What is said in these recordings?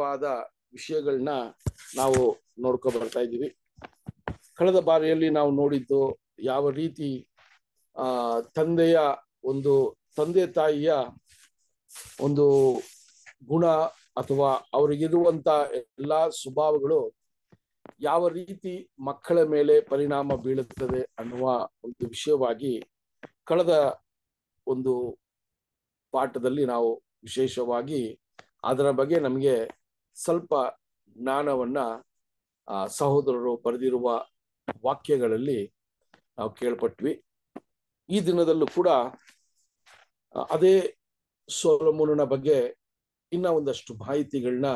ವಿಶೇಷವಾದ ವಿಷಯಗಳನ್ನ ನಾವು ನೋಡ್ಕೊ ಬರ್ತಾ ಇದ್ದೀವಿ. ಕಳೆದ ಬಾರಿಯಲ್ಲಿ ನಾವು ನೋಡಿದ್ದು ಯಾವ ರೀತಿ, ಆ, ತಂದೆಯ ಒಂದು ತಂದೆ ತಾಯಿಯ ಒಂದು ಗುಣ ಅಥವಾ ಅವರಿಗಿರುವಂತ ಎಲ್ಲಾ ಸ್ವಭಾವಗಳು ಯಾವ ರೀತಿ ಮಕ್ಕಳ ಮೇಲೆ ಪರಿಣಾಮ ಬೀಳುತ್ತದೆ ಅನ್ನುವ ಒಂದು ವಿಷಯವಾಗಿ ಕಳೆದ ಒಂದು ಪಾಠದಲ್ಲಿ ನಾವು ವಿಶೇಷವಾಗಿ ಅದರ ಬಗ್ಗೆ ನಮಗೆ ಸ್ವಲ್ಪ ಜ್ಞಾನವನ್ನ ಸಹೋದರರು ಬರೆದಿರುವ ವಾಕ್ಯಗಳಲ್ಲಿ ನಾವು ಕೇಳ್ಪಟ್ವಿ. ಈ ದಿನದಲ್ಲೂ ಕೂಡ ಅದೇ ಸೋಲಮೂಲನ ಬಗ್ಗೆ ಇನ್ನ ಒಂದಷ್ಟು ಮಾಹಿತಿಗಳನ್ನ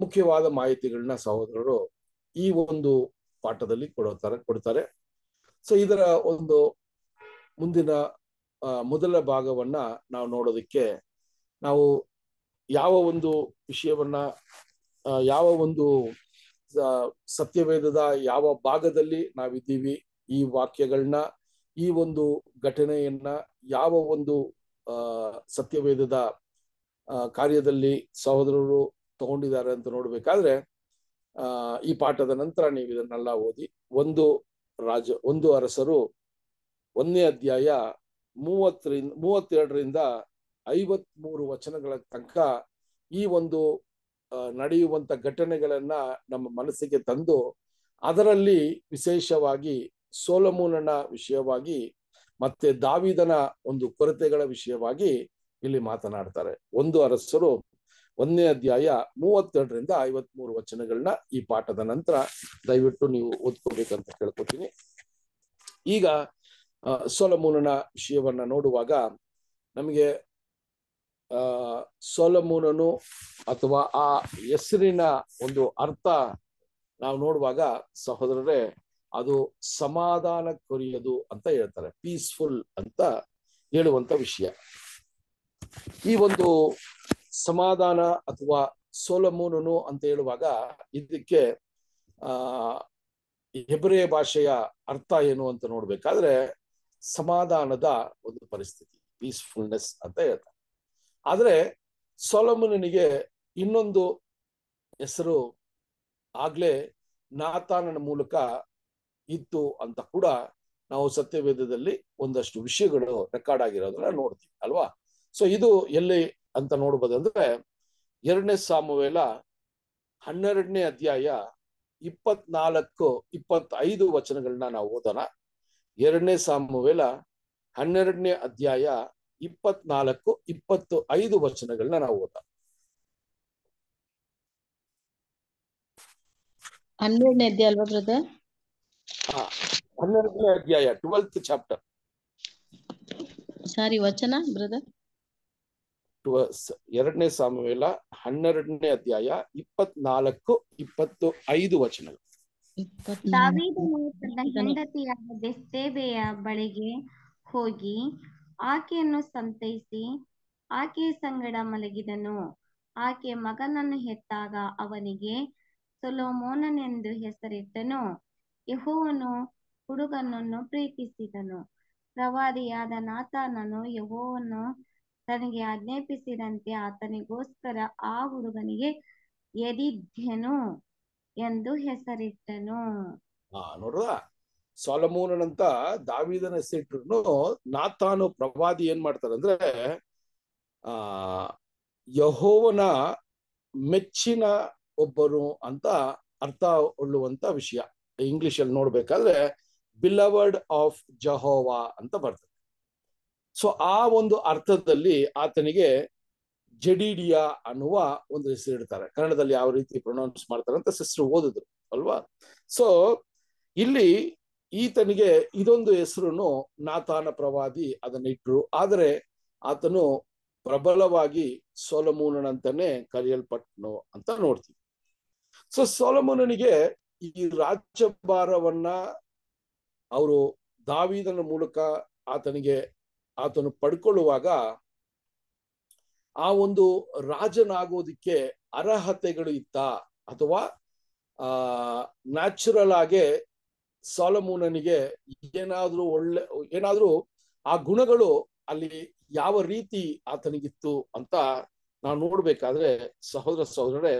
ಮುಖ್ಯವಾದ ಮಾಹಿತಿಗಳನ್ನ ಸಹೋದರರು ಈ ಒಂದು ಪಾಠದಲ್ಲಿ ಕೊಡುತ್ತಾರೆ, ಕೊಡ್ತಾರೆ. ಸೊ, ಇದರ ಒಂದು ಮುಂದಿನ ಮೊದಲ ಭಾಗವನ್ನ ನಾವು ನೋಡೋದಕ್ಕೆ ನಾವು ಯಾವ ಒಂದು ವಿಷಯವನ್ನ ಯಾವ ಒಂದು ಸತ್ಯವೇದದ ಯಾವ ಭಾಗದಲ್ಲಿ ನಾವಿದ್ದೀವಿ, ಈ ವಾಕ್ಯಗಳನ್ನ ಈ ಒಂದು ಘಟನೆಯನ್ನ ಯಾವ ಒಂದು ಸತ್ಯವೇದದ ಕಾರ್ಯದಲ್ಲಿ ಸಹೋದರರು ತಗೊಂಡಿದ್ದಾರೆ ಅಂತ ನೋಡ್ಬೇಕಾದ್ರೆ, ಆ, ಈ ಪಾಠದ ನಂತರ ನೀವು ಇದನ್ನೆಲ್ಲ ಓದಿ, ಒಂದು ರಾಜ, ಒಂದು ಅರಸರು ಒಂದನೇ ಅಧ್ಯಾಯ ಮೂವತ್ತರಿಂದ, ಮೂವತ್ತೆರಡರಿಂದ ಐವತ್ ಮೂರು ವಚನಗಳ ತನಕ ಈ ಒಂದು ನಡೆಯುವಂತ ಘಟನೆಗಳನ್ನ ನಮ್ಮ ಮನಸ್ಸಿಗೆ ತಂದು ಅದರಲ್ಲಿ ವಿಶೇಷವಾಗಿ ಸೋಲಮೂಲನ ವಿಷಯವಾಗಿ ಮತ್ತೆ ದಾವಿದನ ಒಂದು ಕೊರತೆಗಳ ವಿಷಯವಾಗಿ ಇಲ್ಲಿ ಮಾತನಾಡ್ತಾರೆ. ಒಂದು ಅರಸರು ಒಂದನೇ ಅಧ್ಯಾಯ ಮೂವತ್ತೆರಡರಿಂದ ಐವತ್ ಮೂರು ವಚನಗಳನ್ನ ಈ ಪಾಠದ ನಂತರ ದಯವಿಟ್ಟು ನೀವು ಓದ್ಕೋಬೇಕಂತ ಕೇಳ್ಕೊತೀನಿ. ಈಗ ಆ, ಸೊಲಮೂನನ ವಿಷಯವನ್ನ ನೋಡುವಾಗ ನಮಗೆ ಸೊಲಮೂನನು ಅಥವಾ ಆ ಹೆಸರಿನ ಒಂದು ಅರ್ಥ ನಾವು ನೋಡುವಾಗ ಸಹೋದರರೇ, ಅದು ಸಮಾಧಾನ ಕೊರಿಯದು ಅಂತ ಹೇಳ್ತಾರೆ ಪೀಸ್ಫುಲ್ ಅಂತ ಹೇಳುವಂತ ವಿಷಯ. ಈ ಒಂದು ಸಮಾಧಾನ ಅಥವಾ ಸೋಲಮೂನನು ಅಂತ ಹೇಳುವಾಗ ಇದಕ್ಕೆ, ಆ, ಹೆಬ್ರೇ ಭಾಷೆಯ ಅರ್ಥ ಏನು ಅಂತ ನೋಡ್ಬೇಕಾದ್ರೆ ಸಮಾಧಾನದ ಒಂದು ಪರಿಸ್ಥಿತಿ ಪೀಸ್ಫುಲ್ನೆಸ್ ಅಂತ ಹೇಳ್ತಾರೆ. ಆದ್ರೆ ಸೊಲಮನಿಗೆ ಇನ್ನೊಂದು ಹೆಸರು ಆಗ್ಲೇ ನಾತಾನನ ಮೂಲಕ ಇತ್ತು ಅಂತ ಕೂಡ ನಾವು ಸತ್ಯವೇದದಲ್ಲಿ ಒಂದಷ್ಟು ವಿಷಯಗಳು ರೆಕಾರ್ಡ್ ಆಗಿರೋದನ್ನ ನೋಡ್ತೀವಿ, ಅಲ್ವಾ? ಸೊ ಇದು ಎಲ್ಲಿ ಅಂತ ನೋಡ್ಬೋದಂದ್ರೆ ಎರಡನೇ ಸಾಮುವೇಲ ಹನ್ನೆರಡನೇ ಅಧ್ಯಾಯ ಇಪ್ಪತ್ನಾಲ್ಕು, ಇಪ್ಪತ್ತೈದು ವಚನಗಳನ್ನ ನಾವು ಓದೋಣ. ಎರಡನೇ ಸಾಮುವೇಲ ಹನ್ನೆರಡನೇ ಅಧ್ಯಾಯ ಇಪ್ಪತ್ನಾಲ್ಕು ಇಪ್ಪತ್ತು ಐದು ವಚನಗಳನ್ನ ನಾವು ಓದ ಹನ್ನೆರಡನೇ ಅಧ್ಯಾಯ ಅಲ್ವಾ ಬ್ರದರ್ ಹನ್ನೆರಡನೇ ಅಧ್ಯಾಯ ಟ್ವೆಲ್ತ್ ಚಾಪ್ಟರ್ ಸಾರಿ ವಚನ ಬ್ರದರ್? ಎರಡನೇ ಸಾಮುವೇಲ ಹನ್ನೆರಡನೇ ಅಧ್ಯಾಯ ಇಪ್ಪತ್ನಾಲ್ಕು ಇಪ್ಪತ್ತು ಐದು ವಚನಗಳು. ದಾವೀದನು ತನ್ನ ಹೆಂಡತಿಯಾದ ಬೆಸ್ತೇಬೆಯ ಬಳಿಗೆ ಹೋಗಿ ಆಕೆಯನ್ನು ಸಂತೈಸಿ ಆಕೆಯ ಸಂಗಡ ಮಲಗಿದನು. ಆಕೆ ಮಗನನ್ನು ಹೆತ್ತಾಗ ಅವನಿಗೆ ಸೊಲೋಮೋನನೆಂದು ಹೆಸರಿಟ್ಟನು. ಯಹೋವನು ಹುಡುಗನನ್ನು ಪ್ರೀತಿಸಿದನು. ಪ್ರವಾದಿಯಾದ ನಾತಾನನು ಯಹೋವನ್ನು ತನಗೆ ಆಜ್ಞಾಪಿಸಿದಂತೆ ಆತನಿಗೋಸ್ಕರ ಆ ಹುಡುಗನಿಗೆ ಎದಿದ್ದೆನು ಎಂದು ಹೆಸರಿಟ್ಟನು. ನೋಡ್ರ ಸೊಲಮೂನನಂತ ದಾವಿದನ ಹೆಸರಿಟ್ರು ನಾತಾನು ಪ್ರವಾದಿ ಏನ್ ಮಾಡ್ತಾರೆ ಅಂದ್ರೆ, ಆ, ಯಹೋವನ ಮೆಚ್ಚಿನ ಒಬ್ಬರು ಅಂತ ಅರ್ಥ ಒಳ್ಳುವಂತ ವಿಷಯ. ಇಂಗ್ಲಿಷ್ ಅಲ್ಲಿ ನೋಡ್ಬೇಕಾದ್ರೆ ಬಿಲವರ್ಡ್ ಆಫ್ ಜಹೋವಾ ಅಂತ ಬರ್ತದೆ. ಸೊ ಆ ಒಂದು ಅರ್ಥದಲ್ಲಿ ಆತನಿಗೆ ಜಡಿಡಿಯಾ ಅನ್ನುವ ಒಂದು ಹೆಸರು ಇಡ್ತಾರೆ. ಕನ್ನಡದಲ್ಲಿ ಯಾವ ರೀತಿ ಪ್ರೊನೌನ್ಸ್ ಮಾಡ್ತಾರೆ ಅಂತ ಸಿಸ್ಟರ್ ಓದಿದ್ರು, ಅಲ್ವಾ? ಸೊ ಇಲ್ಲಿ ಈತನಿಗೆ ಇದೊಂದು ಹೆಸರುನು ನಾಥಾನ ಪ್ರವಾದಿ ಅದನ್ನಿಟ್ರು. ಆದರೆ ಆತನು ಪ್ರಬಲವಾಗಿ ಸೋಲಮೂನನಂತಾನೆ ಕರೆಯಲ್ಪಟ್ಟನು ಅಂತ ನೋಡ್ತೀವಿ. ಸೊ ಸೋಲಮೂನನಿಗೆ ಈ ರಾಜ್ಯಭಾರವನ್ನ ಅವರು ದಾವಿದನ ಮೂಲಕ ಆತನಿಗೆ ಆತನು ಪಡ್ಕೊಳ್ಳುವಾಗ ಆ ಒಂದು ರಾಜನಾಗೋದಿಕ್ಕೆ ಅರ್ಹತೆಗಳು ಇತ್ತ ಅಥವಾ, ಆ ನ್ಯಾಚುರಲ್ ಆಗಿ ಸಾಲಮೂನನಿಗೆ ಏನಾದ್ರೂ ಒಳ್ಳೆ, ಏನಾದ್ರೂ ಆ ಗುಣಗಳು ಅಲ್ಲಿ ಯಾವ ರೀತಿ ಆತನಿಗಿತ್ತು ಅಂತ ನಾವು ನೋಡ್ಬೇಕಾದ್ರೆ ಸಹೋದರ ಸಹೋದರರೇ,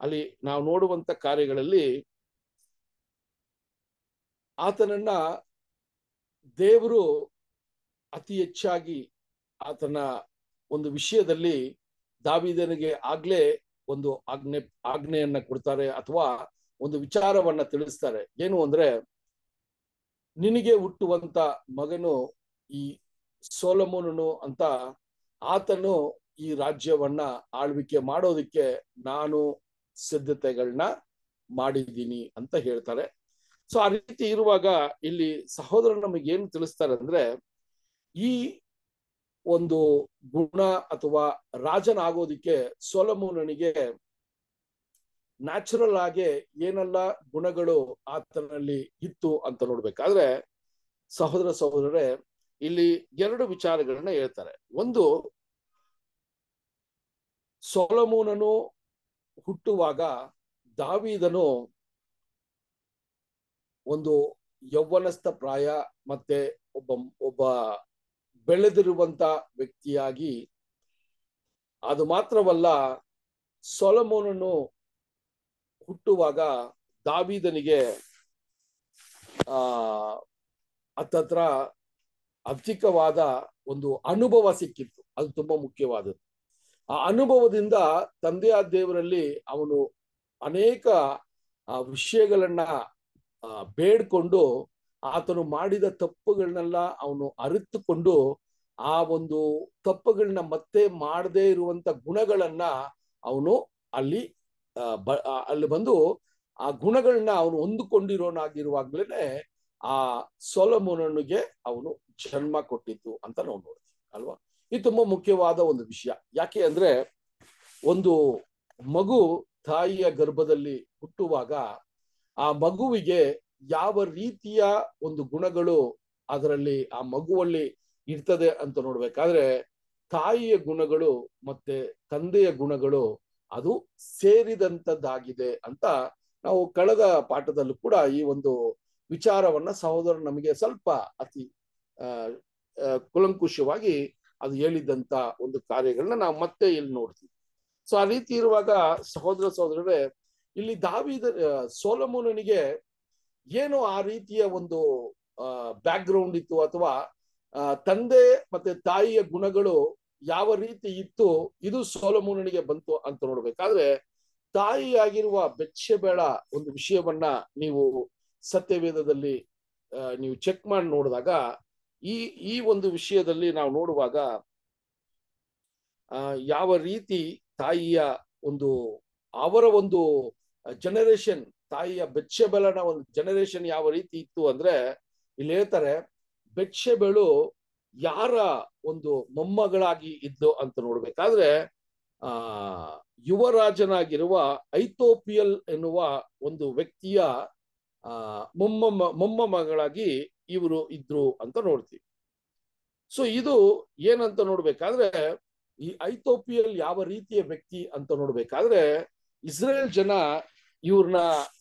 ಅಲ್ಲಿ ನಾವು ನೋಡುವಂತ ಕಾರ್ಯಗಳಲ್ಲಿ ಆತನನ್ನ ದೇವರು ಅತಿ ಹೆಚ್ಚಾಗಿ ಆತನ ಒಂದು ವಿಷಯದಲ್ಲಿ ದಾವಿದನಿಗೆ ಆಗ್ಲೇ ಒಂದು ಆಜ್ಞೆ, ಆಜ್ಞೆಯನ್ನ ಕೊಡ್ತಾರೆ ಅಥವಾ ಒಂದು ವಿಚಾರವನ್ನ ತಿಳಿಸ್ತಾರೆ. ಏನು ಅಂದ್ರೆ ನಿನಗೆ ಹುಟ್ಟುವಂತ ಮಗನು ಈ ಸೋಲಮೋನನು ಅಂತ ಆತನು ಈ ರಾಜ್ಯವನ್ನ ಆಳ್ವಿಕೆ ಮಾಡೋದಕ್ಕೆ ನಾನು ಸಿದ್ಧತೆಗಳನ್ನ ಮಾಡಿದ್ದೀನಿ ಅಂತ ಹೇಳ್ತಾರೆ. ಸೊ ಆ ರೀತಿ ಇರುವಾಗ ಇಲ್ಲಿ ಸಹೋದರ ನಮಗೆ ಏನು ತಿಳಿಸ್ತಾರೆ ಅಂದ್ರೆ, ಈ ಒಂದು ಗುಣ ಅಥವಾ ರಾಜನಾಗೋದಿಕ್ಕೆ ಸೊಲಮೋನನಿಗೆ ನ್ಯಾಚುರಲ್ ಆಗಿ ಏನೆಲ್ಲ ಗುಣಗಳು ಆತನಲ್ಲಿ ಇತ್ತು ಅಂತ ನೋಡ್ಬೇಕಾದ್ರೆ ಸಹೋದರ ಸಹೋದರರೇ, ಇಲ್ಲಿ ಎರಡು ವಿಚಾರಗಳನ್ನ ಹೇಳ್ತಾರೆ. ಒಂದು, ಸೋಲಮೂನನು ಹುಟ್ಟುವಾಗ ದಾವಿದನು ಒಂದು ಯೌವನಸ್ಥ ಪ್ರಾಯ ಮತ್ತೆ ಒಬ್ಬ ಒಬ್ಬ ಬೆಳೆದಿರುವಂತ ವ್ಯಕ್ತಿಯಾಗಿ. ಅದು ಮಾತ್ರವಲ್ಲ, ಸೊಲಮೋನನು ಹುಟ್ಟುವಾಗ ದಾವಿದನಿಗೆ, ಆ ಹತ್ತತ್ರ ಅಧಿಕವಾದ ಒಂದು ಅನುಭವ ಸಿಕ್ಕಿತ್ತು. ಅದು ತುಂಬಾ ಮುಖ್ಯವಾದದ್ದು. ಆ ಅನುಭವದಿಂದ ತಂದೆಯ ದೇವರಲ್ಲಿ ಅವನು ಅನೇಕ ವಿಷಯಗಳನ್ನ ಬೇಡ್ಕೊಂಡು ಆತನು ಮಾಡಿದ ತಪ್ಪುಗಳನ್ನೆಲ್ಲ ಅವನು ಅರಿತುಕೊಂಡು ಆ ಒಂದು ತಪ್ಪುಗಳನ್ನ ಮತ್ತೆ ಮಾಡದೇ ಇರುವಂತ ಗುಣಗಳನ್ನ ಅವನು ಅಲ್ಲಿ ಅಲ್ಲಿ ಬಂದು ಆ ಗುಣಗಳನ್ನ ಅವನು ಹೊಂದಿಕೊಂಡಿರೋನಾಗಿರುವಾಗ್ಲೇನೆ ಆ ಸೊಲಮೋನನಿಗೆ ಅವನು ಜನ್ಮ ಕೊಟ್ಟಿದ್ದು ಅಂತ ನಾವು ನೋಡ್ತೀವಿ, ಅಲ್ವಾ? ಇದು ತುಂಬಾ ಮುಖ್ಯವಾದ ಒಂದು ವಿಷಯ. ಯಾಕೆ ಅಂದ್ರೆ ಒಂದು ಮಗು ತಾಯಿಯ ಗರ್ಭದಲ್ಲಿ ಹುಟ್ಟುವಾಗ ಆ ಮಗುವಿಗೆ ಯಾವ ರೀತಿಯ ಒಂದು ಗುಣಗಳು ಅದರಲ್ಲಿ ಆ ಮಗುವಲ್ಲಿ ಇರ್ತದೆ ಅಂತ ನೋಡ್ಬೇಕಾದ್ರೆ ತಾಯಿಯ ಗುಣಗಳು ಮತ್ತೆ ತಂದೆಯ ಗುಣಗಳು ಅದು ಸೇರಿದಂತದ್ದಾಗಿದೆ ಅಂತ ನಾವು ಕಳೆದ ಪಾಠದಲ್ಲೂ ಕೂಡ ಈ ಒಂದು ವಿಚಾರವನ್ನ ಸಹೋದರ ನಮಗೆ ಸ್ವಲ್ಪ ಅತಿ ಕುಲಂಕುಷವಾಗಿ ಅದು ಹೇಳಿದಂತ ಒಂದು ಕಾರ್ಯಗಳನ್ನ ನಾವು ಮತ್ತೆ ಇಲ್ಲಿ ನೋಡ್ತೀವಿ. ಸೊ ಆ ರೀತಿ ಇರುವಾಗ ಸಹೋದರ ಸಹೋದರರೇ, ಇಲ್ಲಿ ದಾವಿದ ಸೋಲಮೂನಿಗೆ ಏನು ಆ ರೀತಿಯ ಒಂದು ಬ್ಯಾಕ್ ಗ್ರೌಂಡ್ ಇತ್ತು ಅಥವಾ ತಂದೆ ಮತ್ತೆ ತಾಯಿಯ ಗುಣಗಳು ಯಾವ ರೀತಿ ಇತ್ತು, ಇದು ಸೋಲಮೂಲನಿಗೆ ಬಂತು ಅಂತ ನೋಡ್ಬೇಕಾದ್ರೆ ತಾಯಿಯಾಗಿರುವ ಬೆಚ್ಚಬೇಳ ಒಂದು ವಿಷಯವನ್ನ ನೀವು ಸತ್ಯವೇದದಲ್ಲಿ ನೀವು ಚೆಕ್ ಮಾಡಿ ನೋಡಿದಾಗ, ಈ ಈ ಒಂದು ವಿಷಯದಲ್ಲಿ ನಾವು ನೋಡುವಾಗ ಯಾವ ರೀತಿ ತಾಯಿಯ ಒಂದು, ಅವರ ಒಂದು ಜನರೇಷನ್ ತಾಯಿಯ ಬೆಚ್ಚೆಬೆಳನ ಒಂದು ಜನರೇಷನ್ ಯಾವ ರೀತಿ ಇತ್ತು ಅಂದ್ರೆ, ಇಲ್ಲಿ ಹೇಳ್ತಾರೆ, ಬೆಚ್ಚಬೆಳು ಯಾರ ಒಂದು ಮೊಮ್ಮಗಳಾಗಿ ಇದ್ದು ಅಂತ ನೋಡ್ಬೇಕಾದ್ರೆ, ಆ, ಯುವರಾಜನಾಗಿರುವ ಐಥೋಪಿಯಲ್ ಎನ್ನುವ ಒಂದು ವ್ಯಕ್ತಿಯ, ಆ, ಮೊಮ್ಮಮ್ಮ ಮೊಮ್ಮಮಗಳಾಗಿ ಇವರು ಇದ್ರು ಅಂತ ನೋಡ್ತೀವಿ. ಸೊ ಇದು ಏನಂತ ನೋಡ್ಬೇಕಾದ್ರೆ, ಈ ಐಥೋಪಿಯಲ್ ಯಾವ ರೀತಿಯ ವ್ಯಕ್ತಿ ಅಂತ ನೋಡ್ಬೇಕಾದ್ರೆ, ಇಸ್ರೇಲ್ ಜನ ಇವ್ರನ್ನ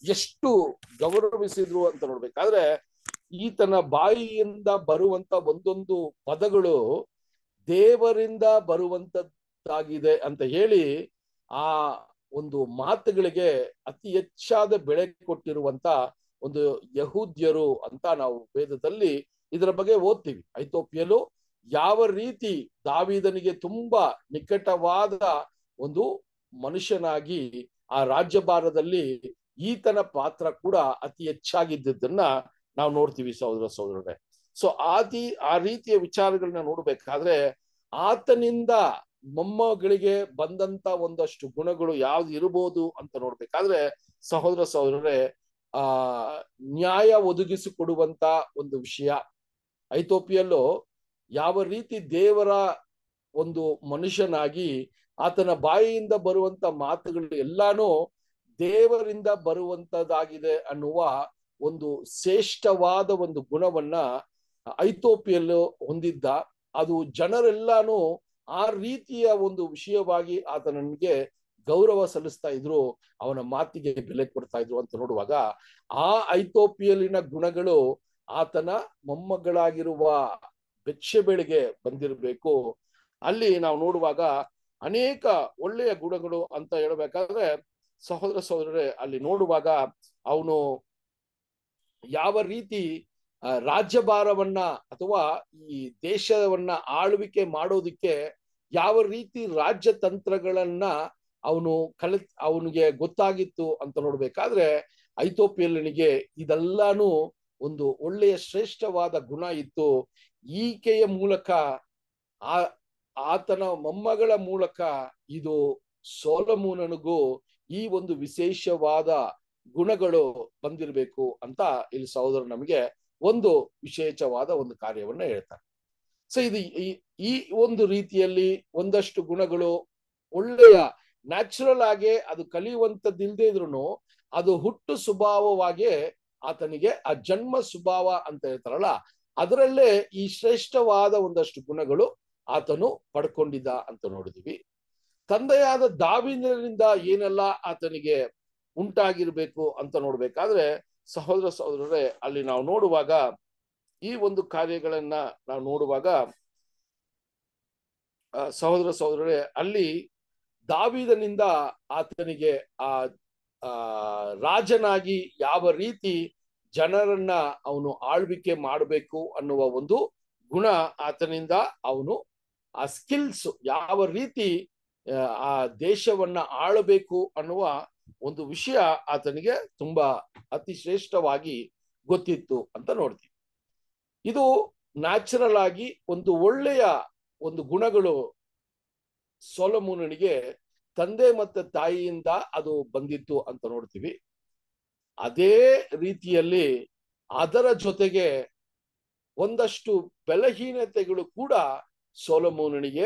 ಎಷ್ಟು ಗೌರವಿಸಿದ್ರು ಅಂತ ನೋಡ್ಬೇಕಾದ್ರೆ ಈತನ ಬಾಯಿಯಿಂದ ಬರುವಂತ ಒಂದೊಂದು ಪದಗಳು ದೇವರಿಂದ ಬರುವಂತದ್ದಾಗಿದೆ ಅಂತ ಹೇಳಿ ಆ ಒಂದು ಮಾತುಗಳಿಗೆ ಅತಿ ಹೆಚ್ಚಾದ ಬೆಳೆ ಕೊಟ್ಟಿರುವಂತ ಒಂದು ಯಹೂದ್ಯರು ಅಂತ ನಾವು ವೇದದಲ್ಲಿ ಇದರ ಬಗ್ಗೆ ಓದ್ತೀವಿ. ಐತೋಪಿಯಲು ಯಾವ ರೀತಿ ದಾವಿದನಿಗೆ ತುಂಬಾ ನಿಕಟವಾದ ಒಂದು ಮನುಷ್ಯನಾಗಿ ಆ ರಾಜ್ಯಭಾರದಲ್ಲಿ ಈತನ ಪಾತ್ರ ಕೂಡ ಅತಿ ಹೆಚ್ಚಾಗಿದ್ದದನ್ನ ನಾವು ನೋಡ್ತೀವಿ ಸಹೋದರ ಸಹೋದರರೇ. ಸೊ ಆದಿ, ಆ ರೀತಿಯ ವಿಚಾರಗಳನ್ನ ನೋಡ್ಬೇಕಾದ್ರೆ, ಆತನಿಂದ ಮೊಮ್ಮಗಳಿಗೆ ಬಂದಂತ ಒಂದಷ್ಟು ಗುಣಗಳು ಯಾವ್ದು ಇರಬಹುದು ಅಂತ ನೋಡ್ಬೇಕಾದ್ರೆ, ಸಹೋದರ ಸಹೋದರರೇ, ಆ, ನ್ಯಾಯ ಒದಗಿಸಿಕೊಡುವಂತ ಒಂದು ವಿಷಯ. ಐತೋಪಿಯಲ್ಲೂ ಯಾವ ರೀತಿ ದೇವರ ಒಂದು ಮನುಷ್ಯನಾಗಿ ಆತನ ಬಾಯಿಯಿಂದ ಬರುವಂತ ಮಾತುಗಳು ಎಲ್ಲಾನು ದೇವರಿಂದ ಬರುವಂತದಾಗಿದೆ ಅನ್ನುವ ಒಂದು ಶ್ರೇಷ್ಠವಾದ ಒಂದು ಗುಣವನ್ನ ಐತೋಪಿಯಲ್ಲೂ ಹೊಂದಿದ್ದ. ಅದು ಜನರೆಲ್ಲಾನು ಆ ರೀತಿಯ ಒಂದು ವಿಷಯವಾಗಿ ಆತನಿಗೆ ಗೌರವ ಸಲ್ಲಿಸ್ತಾ ಇದ್ರು, ಅವನ ಮಾತಿಗೆ ಬೆಲೆ ಕೊಡ್ತಾ ಇದ್ರು ಅಂತ ನೋಡುವಾಗ ಆ ಐತೋಪಿಯಲ್ಲಿನ ಗುಣಗಳು ಆತನ ಮೊಮ್ಮಗಳಾಗಿರುವ ಬೆಚ್ಚೆಬೇಳಿಗೆ ಬಂದಿರಬೇಕು. ಅಲ್ಲಿ ನಾವು ನೋಡುವಾಗ ಅನೇಕ ಒಳ್ಳೆಯ ಗುಣಗಳು ಅಂತ ಹೇಳಬೇಕಾದ್ರೆ ಸಹೋದರ ಸಹೋದರರೇ, ಅಲ್ಲಿ ನೋಡುವಾಗ ಅವನು ಯಾವ ರೀತಿ ರಾಜ್ಯಭಾರವನ್ನ ಅಥವಾ ಈ ದೇಶವನ್ನ ಆಳ್ವಿಕೆ ಮಾಡೋದಿಕ್ಕೆ ಯಾವ ರೀತಿ ರಾಜ್ಯ ತಂತ್ರಗಳನ್ನ ಅವನು ಕಲಿತ್ ಅವನಿಗೆ ಗೊತ್ತಾಗಿತ್ತು ಅಂತ ನೋಡ್ಬೇಕಾದ್ರೆ ಐತೋಪಿಯಲ್ಲನಿಗೆ ಇದೆಲ್ಲಾನು ಒಂದು ಒಳ್ಳೆಯ ಶ್ರೇಷ್ಠವಾದ ಗುಣ ಇತ್ತು. ಈಕೆಯ ಮೂಲಕ, ಆ, ಆತನ ಮೊಮ್ಮಗಳ ಮೂಲಕ ಇದು ಸೋಲಮೂನನಿಗೂ ಈ ಒಂದು ವಿಶೇಷವಾದ ಗುಣಗಳು ಬಂದಿರಬೇಕು ಅಂತ ಇಲ್ಲಿ ಸಹೋದರ ನಮಗೆ ಒಂದು ವಿಶೇಷವಾದ ಒಂದು ಕಾರ್ಯವನ್ನ ಹೇಳ್ತಾರೆ. ಸೊ ಇದು ಈ- ಒಂದು ರೀತಿಯಲ್ಲಿ ಒಂದಷ್ಟು ಗುಣಗಳು ಒಳ್ಳೆಯ ನ್ಯಾಚುರಲ್ ಆಗಿ ಅದು ಕಲಿಯುವಂಥದ್ದಿಲ್ಲದೆ ಇದ್ರು ಅದು ಹುಟ್ಟು ಸ್ವಭಾವವಾಗಿ ಆತನಿಗೆ ಆ ಜನ್ಮ ಸ್ವಭಾವ ಅಂತ ಹೇಳ್ತಾರಲ್ಲ, ಅದರಲ್ಲೇ ಈ ಶ್ರೇಷ್ಠವಾದ ಒಂದಷ್ಟು ಗುಣಗಳು ಆತನು ಪಡ್ಕೊಂಡಿದ್ದ ಅಂತ ನೋಡಿದೀವಿ. ತಂದೆಯಾದ ದಾವಿನಿಂದ ಏನೆಲ್ಲ ಆತನಿಗೆ ಉಂಟಾಗಿರ್ಬೇಕು ಅಂತ ನೋಡ್ಬೇಕಾದ್ರೆ ಸಹೋದರ ಸಹೋದರರೇ, ಅಲ್ಲಿ ನಾವು ನೋಡುವಾಗ ಈ ಒಂದು ಕಾರ್ಯಗಳನ್ನ ನಾವು ನೋಡುವಾಗ ಸಹೋದರ ಸಹೋದರರೇ, ಅಲ್ಲಿ ದಾವಿದನಿಂದ ಆತನಿಗೆ ಆ ರಾಜನಾಗಿ ಯಾವ ರೀತಿ ಜನರನ್ನ ಅವನು ಆಳ್ವಿಕೆ ಮಾಡಬೇಕು ಅನ್ನುವ ಒಂದು ಗುಣ ಆತನಿಂದ ಅವನು, ಆ ಸ್ಕಿಲ್ಸ್ ಯಾವ ರೀತಿ ಆ ದೇಶವನ್ನ ಆಳಬೇಕು ಅನ್ನುವ ಒಂದು ವಿಷಯ ಆತನಿಗೆ ತುಂಬಾ ಅತಿ ಶ್ರೇಷ್ಠವಾಗಿ ಗೊತ್ತಿತ್ತು ಅಂತ ನೋಡ್ತೀವಿ. ಇದು ನ್ಯಾಚುರಲ್ ಆಗಿ ಒಂದು ಒಳ್ಳೆಯ ಒಂದು ಗುಣಗಳು ಸೋಲಮೂನನಿಗೆ ತಂದೆ ಮತ್ತು ತಾಯಿಯಿಂದ ಅದು ಬಂದಿತ್ತು ಅಂತ ನೋಡ್ತೀವಿ. ಅದೇ ರೀತಿಯಲ್ಲಿ ಅದರ ಜೊತೆಗೆ ಒಂದಷ್ಟು ಬೆಲಹೀನತೆಗಳು ಕೂಡ ಸೋಲಮೂನನಿಗೆ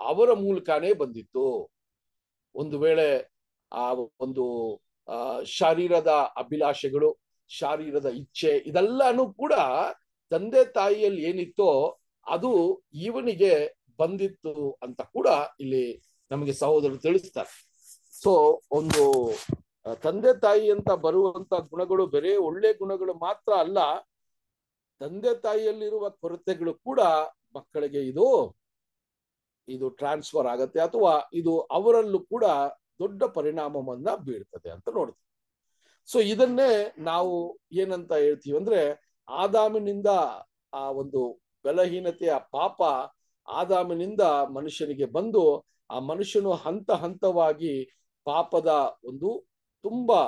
ಅವರ ಮೂಲಕನೇ ಬಂದಿತ್ತು. ಒಂದು ವೇಳೆ ಆ ಒಂದು ಶಾರೀರದ ಅಭಿಲಾಷೆಗಳು, ಶಾರೀರದ ಇಚ್ಛೆ, ಇದೆಲ್ಲಾನು ಕೂಡ ತಂದೆ ತಾಯಿಯಲ್ಲಿ ಏನಿತ್ತೋ ಅದು ಇವನಿಗೆ ಬಂದಿತ್ತು ಅಂತ ಕೂಡ ಇಲ್ಲಿ ನಮಗೆ ಸಹೋದರರು ತಿಳಿಸ್ತಾರೆ. ಸೊ ಒಂದು ತಂದೆ ತಾಯಿ ಅಂತ ಬರುವಂತ ಗುಣಗಳು ಬೇರೆ, ಒಳ್ಳೆ ಗುಣಗಳು ಮಾತ್ರ ಅಲ್ಲ, ತಂದೆ ತಾಯಿಯಲ್ಲಿರುವ ಕೊರತೆಗಳು ಕೂಡ ಮಕ್ಕಳಿಗೆ ಇದು ಇದು ಟ್ರಾನ್ಸ್ಫರ್ ಆಗತ್ತೆ, ಅಥವಾ ಇದು ಅವರಲ್ಲೂ ಕೂಡ ದೊಡ್ಡ ಪರಿಣಾಮವನ್ನ ಬೀಳ್ತದೆ ಅಂತ ನೋಡ್ತೀವಿ. ಸೊ ಇದನ್ನೇ ನಾವು ಏನಂತ ಹೇಳ್ತೀವಿ ಅಂದ್ರೆ, ಆದಾಮಿನಿಂದ ಆ ಒಂದು ಬಲಹೀನತೆಯ ಪಾಪ ಆದಾಮಿನಿಂದ ಮನುಷ್ಯನಿಗೆ ಬಂದು, ಆ ಮನುಷ್ಯನು ಹಂತ ಹಂತವಾಗಿ ಪಾಪದ ಒಂದು ತುಂಬಾ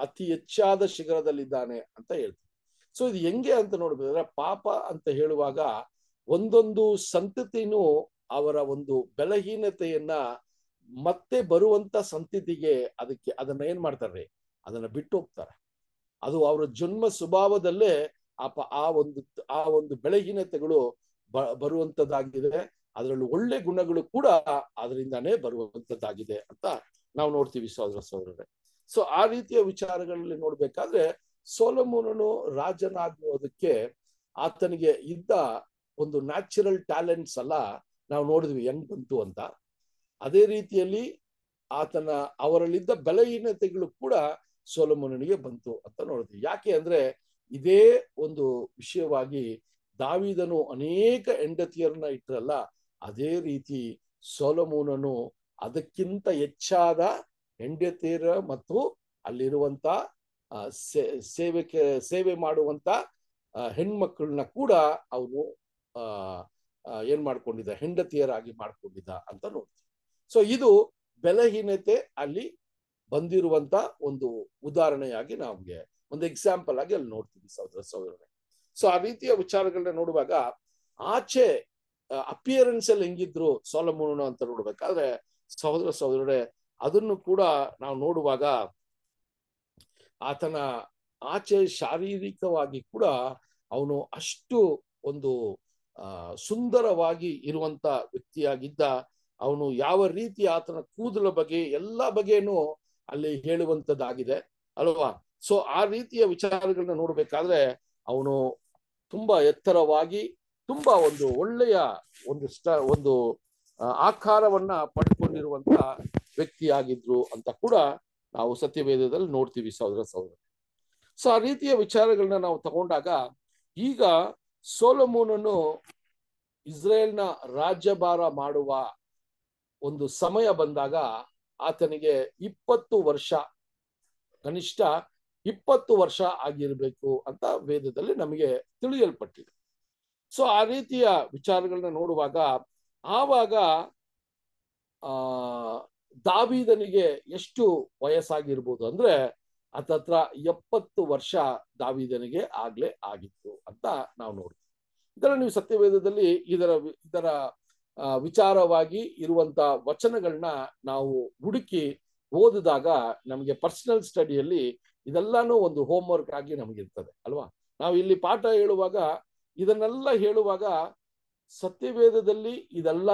ಅತಿ ಹೆಚ್ಚಾದ ಶಿಖರದಲ್ಲಿದ್ದಾನೆ ಅಂತ ಹೇಳ್ತೀವಿ. ಸೊ ಇದು ಹೆಂಗೆ ಅಂತ ನೋಡ್ಬೇಕಂದ್ರೆ, ಪಾಪ ಅಂತ ಹೇಳುವಾಗ ಒಂದೊಂದು ಸಂತತಿನೂ ಅವರ ಒಂದು ಬಲಹೀನತೆಯನ್ನ ಮತ್ತೆ ಬರುವಂತ ಸಂತತಿಗೆ ಅದಕ್ಕೆ ಅದನ್ನ ಏನ್ ಮಾಡ್ತಾರೆ ಅದನ್ನ ಬಿಟ್ಟು ಹೋಗ್ತಾರೆ. ಅದು ಅವರ ಜನ್ಮ ಸ್ವಭಾವದಲ್ಲೇ ಆ ಪ ಆ ಒಂದು ಆ ಒಂದು ಬೆಳಗಿನತೆಗಳು ಬ ಬರುವಂತದ್ದಾಗಿದೆ. ಅದರಲ್ಲಿ ಒಳ್ಳೆ ಗುಣಗಳು ಕೂಡ ಅದರಿಂದಾನೇ ಬರುವಂತದ್ದಾಗಿದೆ ಅಂತ ನಾವು ನೋಡ್ತೀವಿ ಸಹೋದರ ಸಹೋದರರೇ. ಸೊ ಆ ರೀತಿಯ ವಿಚಾರಗಳಲ್ಲಿ ನೋಡ್ಬೇಕಾದ್ರೆ ಸೋಲಮೂನನು ರಾಜನಾಗುವುದಕ್ಕೆ ಆತನಿಗೆ ಇದ್ದ ಒಂದು ನ್ಯಾಚುರಲ್ ಟ್ಯಾಲೆಂಟ್ಸ್ ಎಲ್ಲ ನಾವು ನೋಡಿದ್ವಿ ಹೆಂಗ್ ಬಂತು ಅಂತ. ಅದೇ ರೀತಿಯಲ್ಲಿ ಆತನ ಅವರಲ್ಲಿದ್ದ ಬಲಹೀನತೆಗಳು ಕೂಡ ಸೋಲಮನಿಗೆ ಬಂತು ಅಂತ ನೋಡಿದ್ವಿ ಯಾಕೆ ಅಂದ್ರೆ ಇದೇ ಒಂದು ವಿಷಯವಾಗಿ ದಾವಿದನು ಅನೇಕ ಹೆಂಡತಿಯರನ್ನ ಇಟ್ಟರಲ್ಲ ಅದೇ ರೀತಿ ಸೋಲಮೋನನು ಅದಕ್ಕಿಂತ ಹೆಚ್ಚಾದ ಹೆಂಡತಿಯರ ಮತ್ತು ಅಲ್ಲಿರುವಂತ ಸೇವೆ ಸೇವೆ ಮಾಡುವಂತ ಹೆಣ್ಮಕ್ಳನ್ನ ಕೂಡ ಅವನು ಆ, ಏನ್ ಮಾಡ್ಕೊಂಡಿದ್ದ? ಹೆಂಡತಿಯರಾಗಿ ಮಾಡ್ಕೊಂಡಿದ್ದ ಅಂತ ನೋಡ್ತೀವಿ. ಸೊ ಇದು ಬೆಲಹೀನತೆ ಅಲ್ಲಿ ಬಂದಿರುವಂತ ಒಂದು ಉದಾಹರಣೆಯಾಗಿ ನಮ್ಗೆ ಒಂದು ಎಕ್ಸಾಂಪಲ್ ಆಗಿ ಅಲ್ಲಿ ನೋಡ್ತೀವಿ ಸಹೋದರ ಸಹೋದರನೇ ಸೊ ಆ ರೀತಿಯ ವಿಚಾರಗಳನ್ನ ನೋಡುವಾಗ ಆಚೆ ಅಪಿಯರೆನ್ಸ್ ಅಲ್ಲಿ ಹೆಂಗಿದ್ರು ಸೋಲಮೂನು ಅಂತ ನೋಡ್ಬೇಕಾದ್ರೆ ಸಹೋದರ ಸಹೋದರರೇ ಅದನ್ನು ಕೂಡ ನಾವು ನೋಡುವಾಗ ಆತನ ಆಚೆ ಶಾರೀರಿಕವಾಗಿ ಕೂಡ ಅವನು ಅಷ್ಟು ಒಂದು ಸುಂದರವಾಗಿ ಇರುವಂತ ವ್ಯಕ್ತಿಯಾಗಿದ್ದ ಅವನು ಯಾವ ರೀತಿ ಆತನ ಕೂದಲ ಬಗ್ಗೆ, ಎಲ್ಲ ಬಗೆಯನ್ನು ಅಲ್ಲಿ ಹೇಳುವಂತದ್ದಾಗಿದೆ, ಅಲ್ವಾ? ಸೊ ಆ ರೀತಿಯ ವಿಚಾರಗಳನ್ನ ನೋಡ್ಬೇಕಾದ್ರೆ ಅವನು ತುಂಬಾ ಎತ್ತರವಾಗಿ, ತುಂಬಾ ಒಂದು ಒಳ್ಳೆಯ ಒಂದು ಸ್ಟ, ಒಂದು ಆಕಾರವನ್ನ ಪಡ್ಕೊಂಡಿರುವಂತ ವ್ಯಕ್ತಿಯಾಗಿದ್ರು ಅಂತ ಕೂಡ ನಾವು ಸತ್ಯವೇದದಲ್ಲಿ ನೋಡ್ತೀವಿ, ಸಹೋದರ ಸಹೋದರ. ಸೊ ಆ ರೀತಿಯ ವಿಚಾರಗಳನ್ನ ನಾವು ತಗೊಂಡಾಗ ಈಗ ಸೋಲಮೂನನ್ನು ಇಸ್ರೇಲ್ನ ರಾಜ್ಯಭಾರ ಮಾಡುವ ಒಂದು ಸಮಯ ಬಂದಾಗ ಆತನಿಗೆ ಇಪ್ಪತ್ತು ವರ್ಷ, ಕನಿಷ್ಠ ಇಪ್ಪತ್ತು ವರ್ಷ ಆಗಿರ್ಬೇಕು ಅಂತ ವೇದದಲ್ಲಿ ನಮಗೆ ತಿಳಿಯಲ್ಪಟ್ಟಿದೆ. ಸೊ ಆ ರೀತಿಯ ವಿಚಾರಗಳನ್ನ ನೋಡುವಾಗ ಆವಾಗ, ಆ, ದಾವಿದನಿಗೆ ಎಷ್ಟು ವಯಸ್ಸಾಗಿರ್ಬೋದು ಅಂದ್ರೆ ಅತತ್ರ ಎಪ್ಪತ್ತು ವರ್ಷ ದಾವಿದನಿಗೆ ಆಗ್ಲೇ ಆಗಿತ್ತು ಅಂತ ನಾವು ನೋಡ್ತೀವಿ. ಇದರ ನೀವು ಸತ್ಯವೇದದಲ್ಲಿ ಇದರ ಇದರ ವಿಚಾರವಾಗಿ ಇರುವಂತ ವಚನಗಳನ್ನ ನಾವು ಹುಡುಕಿ ಓದಿದಾಗ ನಮಗೆ ಪರ್ಸನಲ್ ಸ್ಟಡಿಯಲ್ಲಿ ಇದೆಲ್ಲಾನು ಒಂದು ಹೋಮ್ವರ್ಕ್ ಆಗಿ ನಮಗಿರ್ತದೆ, ಅಲ್ವಾ? ನಾವು ಇಲ್ಲಿ ಪಾಠ ಹೇಳುವಾಗ ಇದನ್ನೆಲ್ಲ ಹೇಳುವಾಗ ಸತ್ಯವೇದದಲ್ಲಿ ಇದೆಲ್ಲ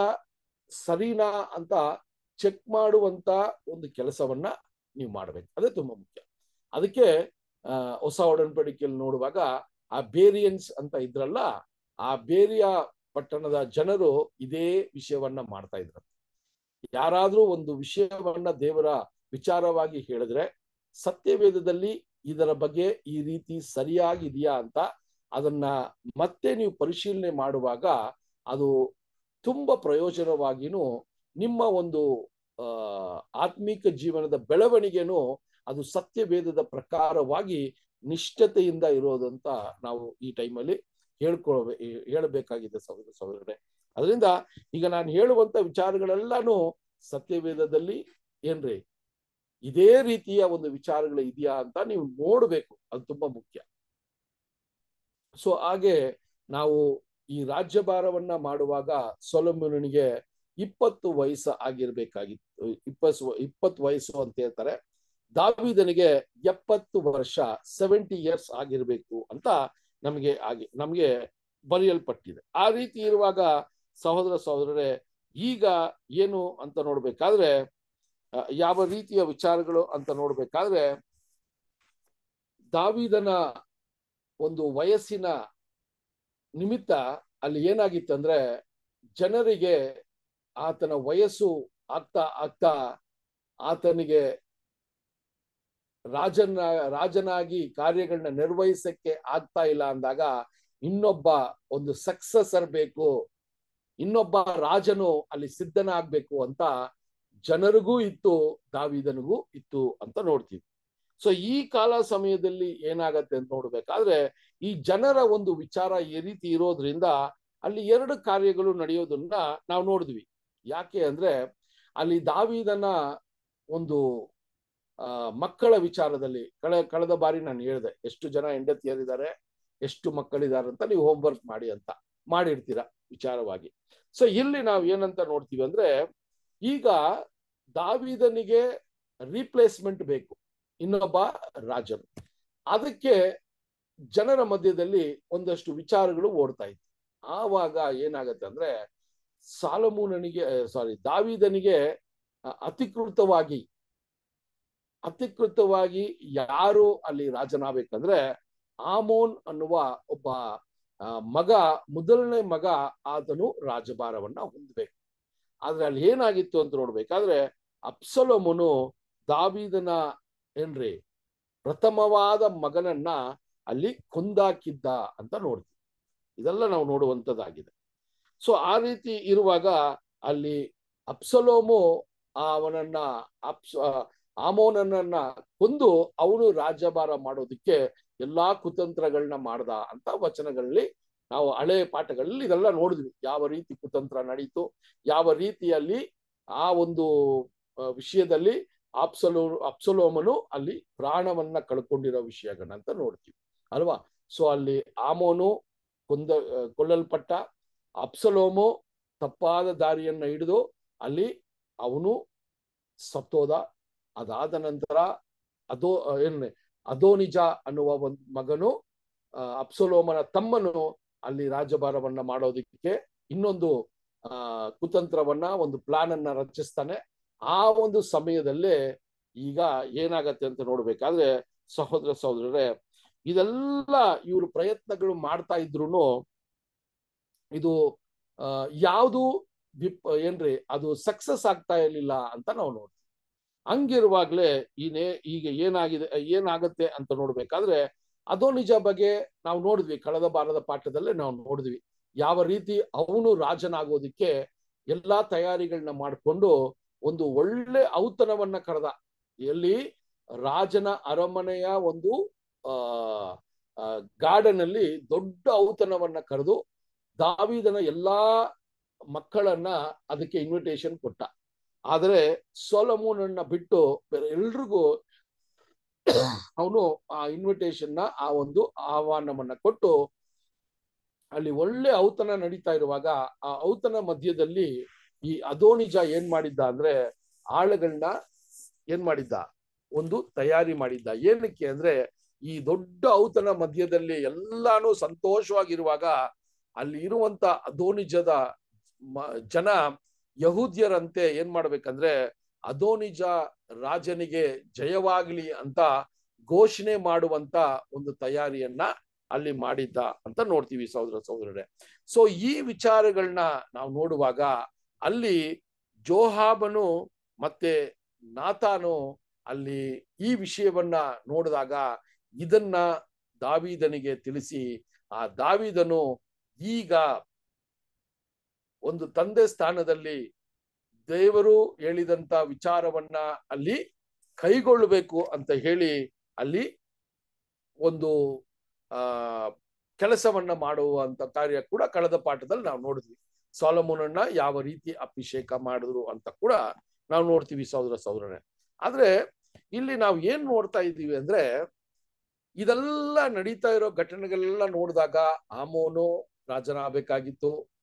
ಸರಿನಾ ಅಂತ ಚೆಕ್ ಮಾಡುವಂತ ಒಂದು ಕೆಲಸವನ್ನ ನೀವು ಮಾಡ್ಬೇಕು. ಅದೇ ತುಂಬಾ ಮುಖ್ಯ. ಅದಕ್ಕೆ ಹೊಸ ಒಡನ್ಪಡಿಕೆಯಲ್ಲಿ ನೋಡುವಾಗ ಆ ಬೇರಿಯನ್ಸ್ ಅಂತ ಇದ್ರಲ್ಲ, ಆ ಬೇರಿಯ ಪಟ್ಟಣದ ಜನರು ಇದೇ ವಿಷಯವನ್ನ ಮಾಡ್ತಾ ಇದ್ರು. ಯಾರಾದ್ರೂ ಒಂದು ವಿಷಯವನ್ನ ದೇವರ ವಿಚಾರವಾಗಿ ಹೇಳಿದ್ರೆ ಸತ್ಯವೇದದಲ್ಲಿ ಇದರ ಬಗ್ಗೆ ಈ ರೀತಿ ಸರಿಯಾಗಿದೆಯಾ ಅಂತ ಅದನ್ನ ಮತ್ತೆ ನೀವು ಪರಿಶೀಲನೆ ಮಾಡುವಾಗ ಅದು ತುಂಬಾ ಪ್ರಯೋಜನವಾಗಿನೂ ನಿಮ್ಮ ಒಂದು ಆತ್ಮೀಕ ಜೀವನದ ಬೆಳವಣಿಗೆನೂ ಅದು ಸತ್ಯವೇದದ ಪ್ರಕಾರವಾಗಿ ನಿಷ್ಠತೆಯಿಂದ ಇರೋದಂತ ನಾವು ಈ ಟೈಮಲ್ಲಿ ಹೇಳ್ಕೊಳ್ಬೇ ಹೇಳಬೇಕಾಗಿದೆ ಸಹೋದರ ಸಹೋದರರೇ. ಅದರಿಂದ ಈಗ ನಾನು ಹೇಳುವಂತ ವಿಚಾರಗಳೆಲ್ಲಾನು ಸತ್ಯವೇದದಲ್ಲಿ ಏನ್ರಿ? ಇದೇ ರೀತಿಯ ಒಂದು ವಿಚಾರಗಳು ಇದೆಯಾ ಅಂತ ನೀವು ನೋಡ್ಬೇಕು. ಅದು ತುಂಬಾ ಮುಖ್ಯ. ಸೊ, ಹಾಗೆ ನಾವು ಈ ರಾಜ್ಯಭಾರವನ್ನ ಮಾಡುವಾಗ ಸೊಲೊಮೋನನಿಗೆ ಇಪ್ಪತ್ತು ವಯಸ್ಸು ಆಗಿರ್ಬೇಕಾಗಿತ್ತು. ಇಪ್ಪತ್ತು ಇಪ್ಪತ್ತು ವಯಸ್ಸು ಅಂತ ಹೇಳ್ತಾರೆ. ದಾವಿದನಿಗೆ ಎಪ್ಪತ್ತು ವರ್ಷ ಸೆವೆಂಟಿ ಇಯರ್ಸ್ ಆಗಿರ್ಬೇಕು ಅಂತ ನಮಗೆ ಆಗಿ, ನಮಗೆ ಬರೆಯಲ್ಪಟ್ಟಿದೆ. ಆ ರೀತಿ ಇರುವಾಗ ಸಹೋದರ ಸಹೋದರರೇ, ಈಗ ಏನು ಅಂತ ನೋಡ್ಬೇಕಾದ್ರೆ ಯಾವ ರೀತಿಯ ವಿಚಾರಗಳು ಅಂತ ನೋಡ್ಬೇಕಾದ್ರೆ, ದಾವಿದನ ಒಂದು ವಯಸ್ಸಿನ ನಿಮಿತ್ತ ಅಲ್ಲಿ ಏನಾಗಿತ್ತಂದ್ರೆ, ಜನರಿಗೆ ಆತನ ವಯಸ್ಸು ಆಗ್ತಾ ಆಗ್ತಾ ಆತನಿಗೆ ರಾಜನ ರಾಜನಾಗಿ ಕಾರ್ಯಗಳನ್ನ ನಿರ್ವಹಿಸಕ್ಕೆ ಆಗ್ತಾ ಇಲ್ಲ ಅಂದಾಗ ಇನ್ನೊಬ್ಬ ಒಂದು ಸಕ್ಸಸರ್ ಬೇಕು, ಇನ್ನೊಬ್ಬ ರಾಜನು ಅಲ್ಲಿ ಸಿದ್ಧನಾಗ್ಬೇಕು ಅಂತ ಜನರಿಗೂ ಇತ್ತು, ದಾವಿದನಿಗೂ ಇತ್ತು ಅಂತ ನೋಡ್ತೀವಿ. ಸೊ ಈ ಕಾಲ ಸಮಯದಲ್ಲಿ ಏನಾಗತ್ತೆ ಅಂತ ನೋಡ್ಬೇಕಾದ್ರೆ, ಈ ಜನರ ಒಂದು ವಿಚಾರ ಈ ರೀತಿ ಇರೋದ್ರಿಂದ ಅಲ್ಲಿ ಎರಡು ಕಾರ್ಯಗಳು ನಡೆಯೋದನ್ನ ನಾವು ನೋಡಿದ್ವಿ. ಯಾಕೆ ಅಂದ್ರೆ ಅಲ್ಲಿ ದಾವಿದನ ಒಂದು ಮಕ್ಕಳ ವಿಚಾರದಲ್ಲಿ ಕಳೆ ಕಳೆದ ಬಾರಿ ನಾನು ಹೇಳಿದೆ ಎಷ್ಟು ಜನ ಹೆಂಡತಿಯರಿದ್ದಾರೆ ಎಷ್ಟು ಮಕ್ಕಳಿದ್ದಾರೆ ಅಂತ ನೀವು ಹೋಮ್ವರ್ಕ್ ಮಾಡಿ ಅಂತ ಮಾಡಿರ್ತೀರ ವಿಚಾರವಾಗಿ. ಸೊ ಇಲ್ಲಿ ನಾವು ಏನಂತ ನೋಡ್ತೀವಿ ಅಂದ್ರೆ ಈಗ ದಾವಿದನಿಗೆ ರೀಪ್ಲೇಸ್ಮೆಂಟ್ ಬೇಕು ಇನ್ನೊಬ್ಬ ರಾಜನು. ಅದಕ್ಕೆ ಜನರ ಮಧ್ಯದಲ್ಲಿ ಒಂದಷ್ಟು ವಿಚಾರಗಳು ಓಡ್ತಾ ಇತ್ತು. ಆವಾಗ ಏನಾಗತ್ತೆ ಅಂದ್ರೆ ಸಾಲಮೂನನಿಗೆ ಸಾರಿ ದಾವಿದನಿಗೆ ಅ, ಅಧಿಕೃತವಾಗಿ ಯಾರು ಅಲ್ಲಿ ರಾಜನಾಗಬೇಕಂದ್ರೆ ಆಮೋನ್ ಅನ್ನುವ ಒಬ್ಬ ಮಗ, ಮೊದಲನೇ ಮಗ ಆತನು ರಾಜಭಾರವನ್ನ ಹೊಂದಬೇಕು. ಆದ್ರೆ ಅಲ್ಲಿ ಏನಾಗಿತ್ತು ಅಂತ ನೋಡ್ಬೇಕಾದ್ರೆ ಅಪ್ಸಲೋಮನು ದಾವಿದನ ಏನ್ರಿ, ಪ್ರಥಮವಾದ ಮಗನನ್ನ ಅಲ್ಲಿ ಕೊಂದಾಕಿದ್ದ ಅಂತ ನೋಡ್ತೀವಿ. ಇದೆಲ್ಲ ನಾವು ನೋಡುವಂಥದ್ದಾಗಿದೆ. ಸೊ ಆ ರೀತಿ ಇರುವಾಗ ಅಲ್ಲಿ ಅಪ್ಸಲೋಮು ಅವನನ್ನ ಅಪ್ಸ ಆಮೋನನ್ನ ಕೊಂದು ಅವನು ರಾಜ್ಯಭಾರ ಮಾಡೋದಕ್ಕೆ ಎಲ್ಲಾ ಕುತಂತ್ರಗಳನ್ನ ಮಾಡ್ದ ಅಂತ ವಚನಗಳಲ್ಲಿ ನಾವು ಹಳೆ ಪಾಠಗಳಲ್ಲಿ ಇದೆಲ್ಲ ನೋಡಿದ್ವಿ. ಯಾವ ರೀತಿ ಕುತಂತ್ರ ನಡೀತು, ಯಾವ ರೀತಿಯಲ್ಲಿ ಆ ಒಂದು ವಿಷಯದಲ್ಲಿ ಅಪ್ಸಲೋ ಅಪ್ಸಲೋಮನು ಅಲ್ಲಿ ಪ್ರಾಣವನ್ನ ಕಳ್ಕೊಂಡಿರೋ ವಿಷಯಗಳಂತ ನೋಡ್ತೀವಿ. ಅಲ್ವಾ? ಸೊ ಅಲ್ಲಿ ಆಮೋನು ಕೊಂದ ಕೊಲ್ಲಲ್ಪಟ್ಟ ಅಪ್ಸಲೋಮು ತಪ್ಪಾದ ದಾರಿಯನ್ನ ಹಿಡಿದು ಅಲ್ಲಿ ಅವನು ಸತ್ತೋದ. ಅದಾದ ನಂತರ ಅದೋ ಏನ್ ಅದೋನಿಜ ಅನ್ನುವ ಒಂದು ಮಗನು ಅಪ್ಸಲೋಮನ ತಮ್ಮನು ಅಲ್ಲಿ ರಾಜಭಾರವನ್ನ ಮಾಡೋದಕ್ಕೆ ಇನ್ನೊಂದು ಕುತಂತ್ರವನ್ನ, ಒಂದು ಪ್ಲಾನ್ ಅನ್ನ ರಚಿಸ್ತಾನೆ. ಆ ಒಂದು ಸಮಯದಲ್ಲೇ ಈಗ ಏನಾಗತ್ತೆ ಅಂತ ನೋಡ್ಬೇಕಾದ್ರೆ ಸಹೋದರ ಸಹೋದರರೇ, ಇದೆಲ್ಲ ಇವರು ಪ್ರಯತ್ನಗಳು ಮಾಡ್ತಾ ಇದ್ರು ಇದು ಯಾವುದು ವಿಪ್, ಏನ್ರಿ, ಅದು ಸಕ್ಸಸ್ ಆಗ್ತಾ ಇರ್ಲಿಲ್ಲ ಅಂತ ನಾವು ನೋಡ್ತೀವಿ. ಹಂಗಿರುವಾಗ್ಲೇ ಈನೇ ಈಗ ಏನಾಗಿದೆ, ಏನಾಗುತ್ತೆ ಅಂತ ನೋಡ್ಬೇಕಾದ್ರೆ ಅದೋ ನಿಜ ಬಗ್ಗೆ ನಾವು ನೋಡಿದ್ವಿ, ಕಳೆದ ಬಾರದ ಪಾಠದಲ್ಲೇ ನಾವು ನೋಡಿದ್ವಿ. ಯಾವ ರೀತಿ ಅವನು ರಾಜನಾಗೋದಿಕ್ಕೆ ಎಲ್ಲಾ ತಯಾರಿಗಳನ್ನ ಮಾಡಿಕೊಂಡು ಒಂದು ಒಳ್ಳೆ ಔತಣವನ್ನ ಕರೆದ. ಎಲ್ಲಿ ರಾಜನ ಅರಮನೆಯ ಒಂದು, ಆ ಗಾರ್ಡನ್ ಅಲ್ಲಿ ದೊಡ್ಡ ಔತಣವನ್ನ ಕರೆದು ದಾವಿದನ ಎಲ್ಲಾ ಮಕ್ಕಳನ್ನ ಅದಕ್ಕೆ ಇನ್ವಿಟೇಷನ್ ಕೊಟ್ಟ. ಆದರೆ ಸೊಲಮೂನನ್ನ ಬಿಟ್ಟು ಬೇರೆ ಎಲ್ರಿಗೂ ಅವನು ಆ ಇನ್ವಿಟೇಷನ್ನ, ಆ ಒಂದು ಆಹ್ವಾನವನ್ನ ಕೊಟ್ಟು ಅಲ್ಲಿ ಒಳ್ಳೆ ಔತಣ ನಡೀತಾ ಇರುವಾಗ ಆ ಔತಣ ಮಧ್ಯದಲ್ಲಿ ಈ ಅದೋನಿಜ ಏನ್ ಮಾಡಿದ್ದ ಅಂದ್ರೆ ಆಳುಗಳನ್ನ ಏನ್ ಮಾಡಿದ್ದ? ಒಂದು ತಯಾರಿ ಮಾಡಿದ್ದ. ಏನಕ್ಕೆ ಅಂದ್ರೆ ಈ ದೊಡ್ಡ ಔತಣ ಮಧ್ಯದಲ್ಲಿ ಎಲ್ಲಾನು ಸಂತೋಷವಾಗಿರುವಾಗ ಅಲ್ಲಿ ಇರುವಂತ ಅದೋನಿಜದ ಜನ ಯಹೂದ್ಯರಂತೆ ಏನ್ ಮಾಡ್ಬೇಕಂದ್ರೆ ಅದೋನಿಜ ರಾಜನಿಗೆ ಜಯವಾಗ್ಲಿ ಅಂತ ಘೋಷಣೆ ಮಾಡುವಂತ ಒಂದು ತಯಾರಿಯನ್ನ ಅಲ್ಲಿ ಮಾಡಿದ್ದ ಅಂತ ನೋಡ್ತೀವಿ ಸಹೋದರ ಸಹೋದರರೇ. ಸೊ ಈ ವಿಚಾರಗಳನ್ನ ನಾವು ನೋಡುವಾಗ ಅಲ್ಲಿ ಜೋಹಾಬನು ಮತ್ತೆ ನಾತಾನು ಅಲ್ಲಿ ಈ ವಿಷಯವನ್ನ ನೋಡಿದಾಗ ಇದನ್ನ ದಾವಿದನಿಗೆ ತಿಳಿಸಿ, ಆ ದಾವಿದನು ಈಗ ಒಂದು ತಂದೆ ಸ್ಥಾನದಲ್ಲಿ ದೇವರು ಹೇಳಿದಂತ ವಿಚಾರವನ್ನ ಅಲ್ಲಿ ಕೈಗೊಳ್ಳಬೇಕು ಅಂತ ಹೇಳಿ ಅಲ್ಲಿ ಒಂದು, ಆ, ಕೆಲಸವನ್ನ ಮಾಡುವಂತ ಕಾರ್ಯ ಕೂಡ ಕಳೆದ ಪಾಠದಲ್ಲಿ ನಾವು ನೋಡಿದ್ವಿ. ಸೋಲಮೋನನ್ನ ಯಾವ ರೀತಿ ಅಭಿಷೇಕ ಮಾಡಿದ್ರು ಅಂತ ಕೂಡ ನಾವು ನೋಡ್ತೀವಿ ಸಹೋದರ ಸಹೋದರನೇ ಆದ್ರೆ ಇಲ್ಲಿ ನಾವು ಏನ್ ನೋಡ್ತಾ ಇದ್ದೀವಿ ಅಂದ್ರೆ ಇದೆಲ್ಲ ನಡೀತಾ ಇರೋ ಘಟನೆಗಳೆಲ್ಲ ನೋಡಿದಾಗ ಆಮೋನು ರಾಜನಾಗಬೇಕಾಗಿತ್ತು.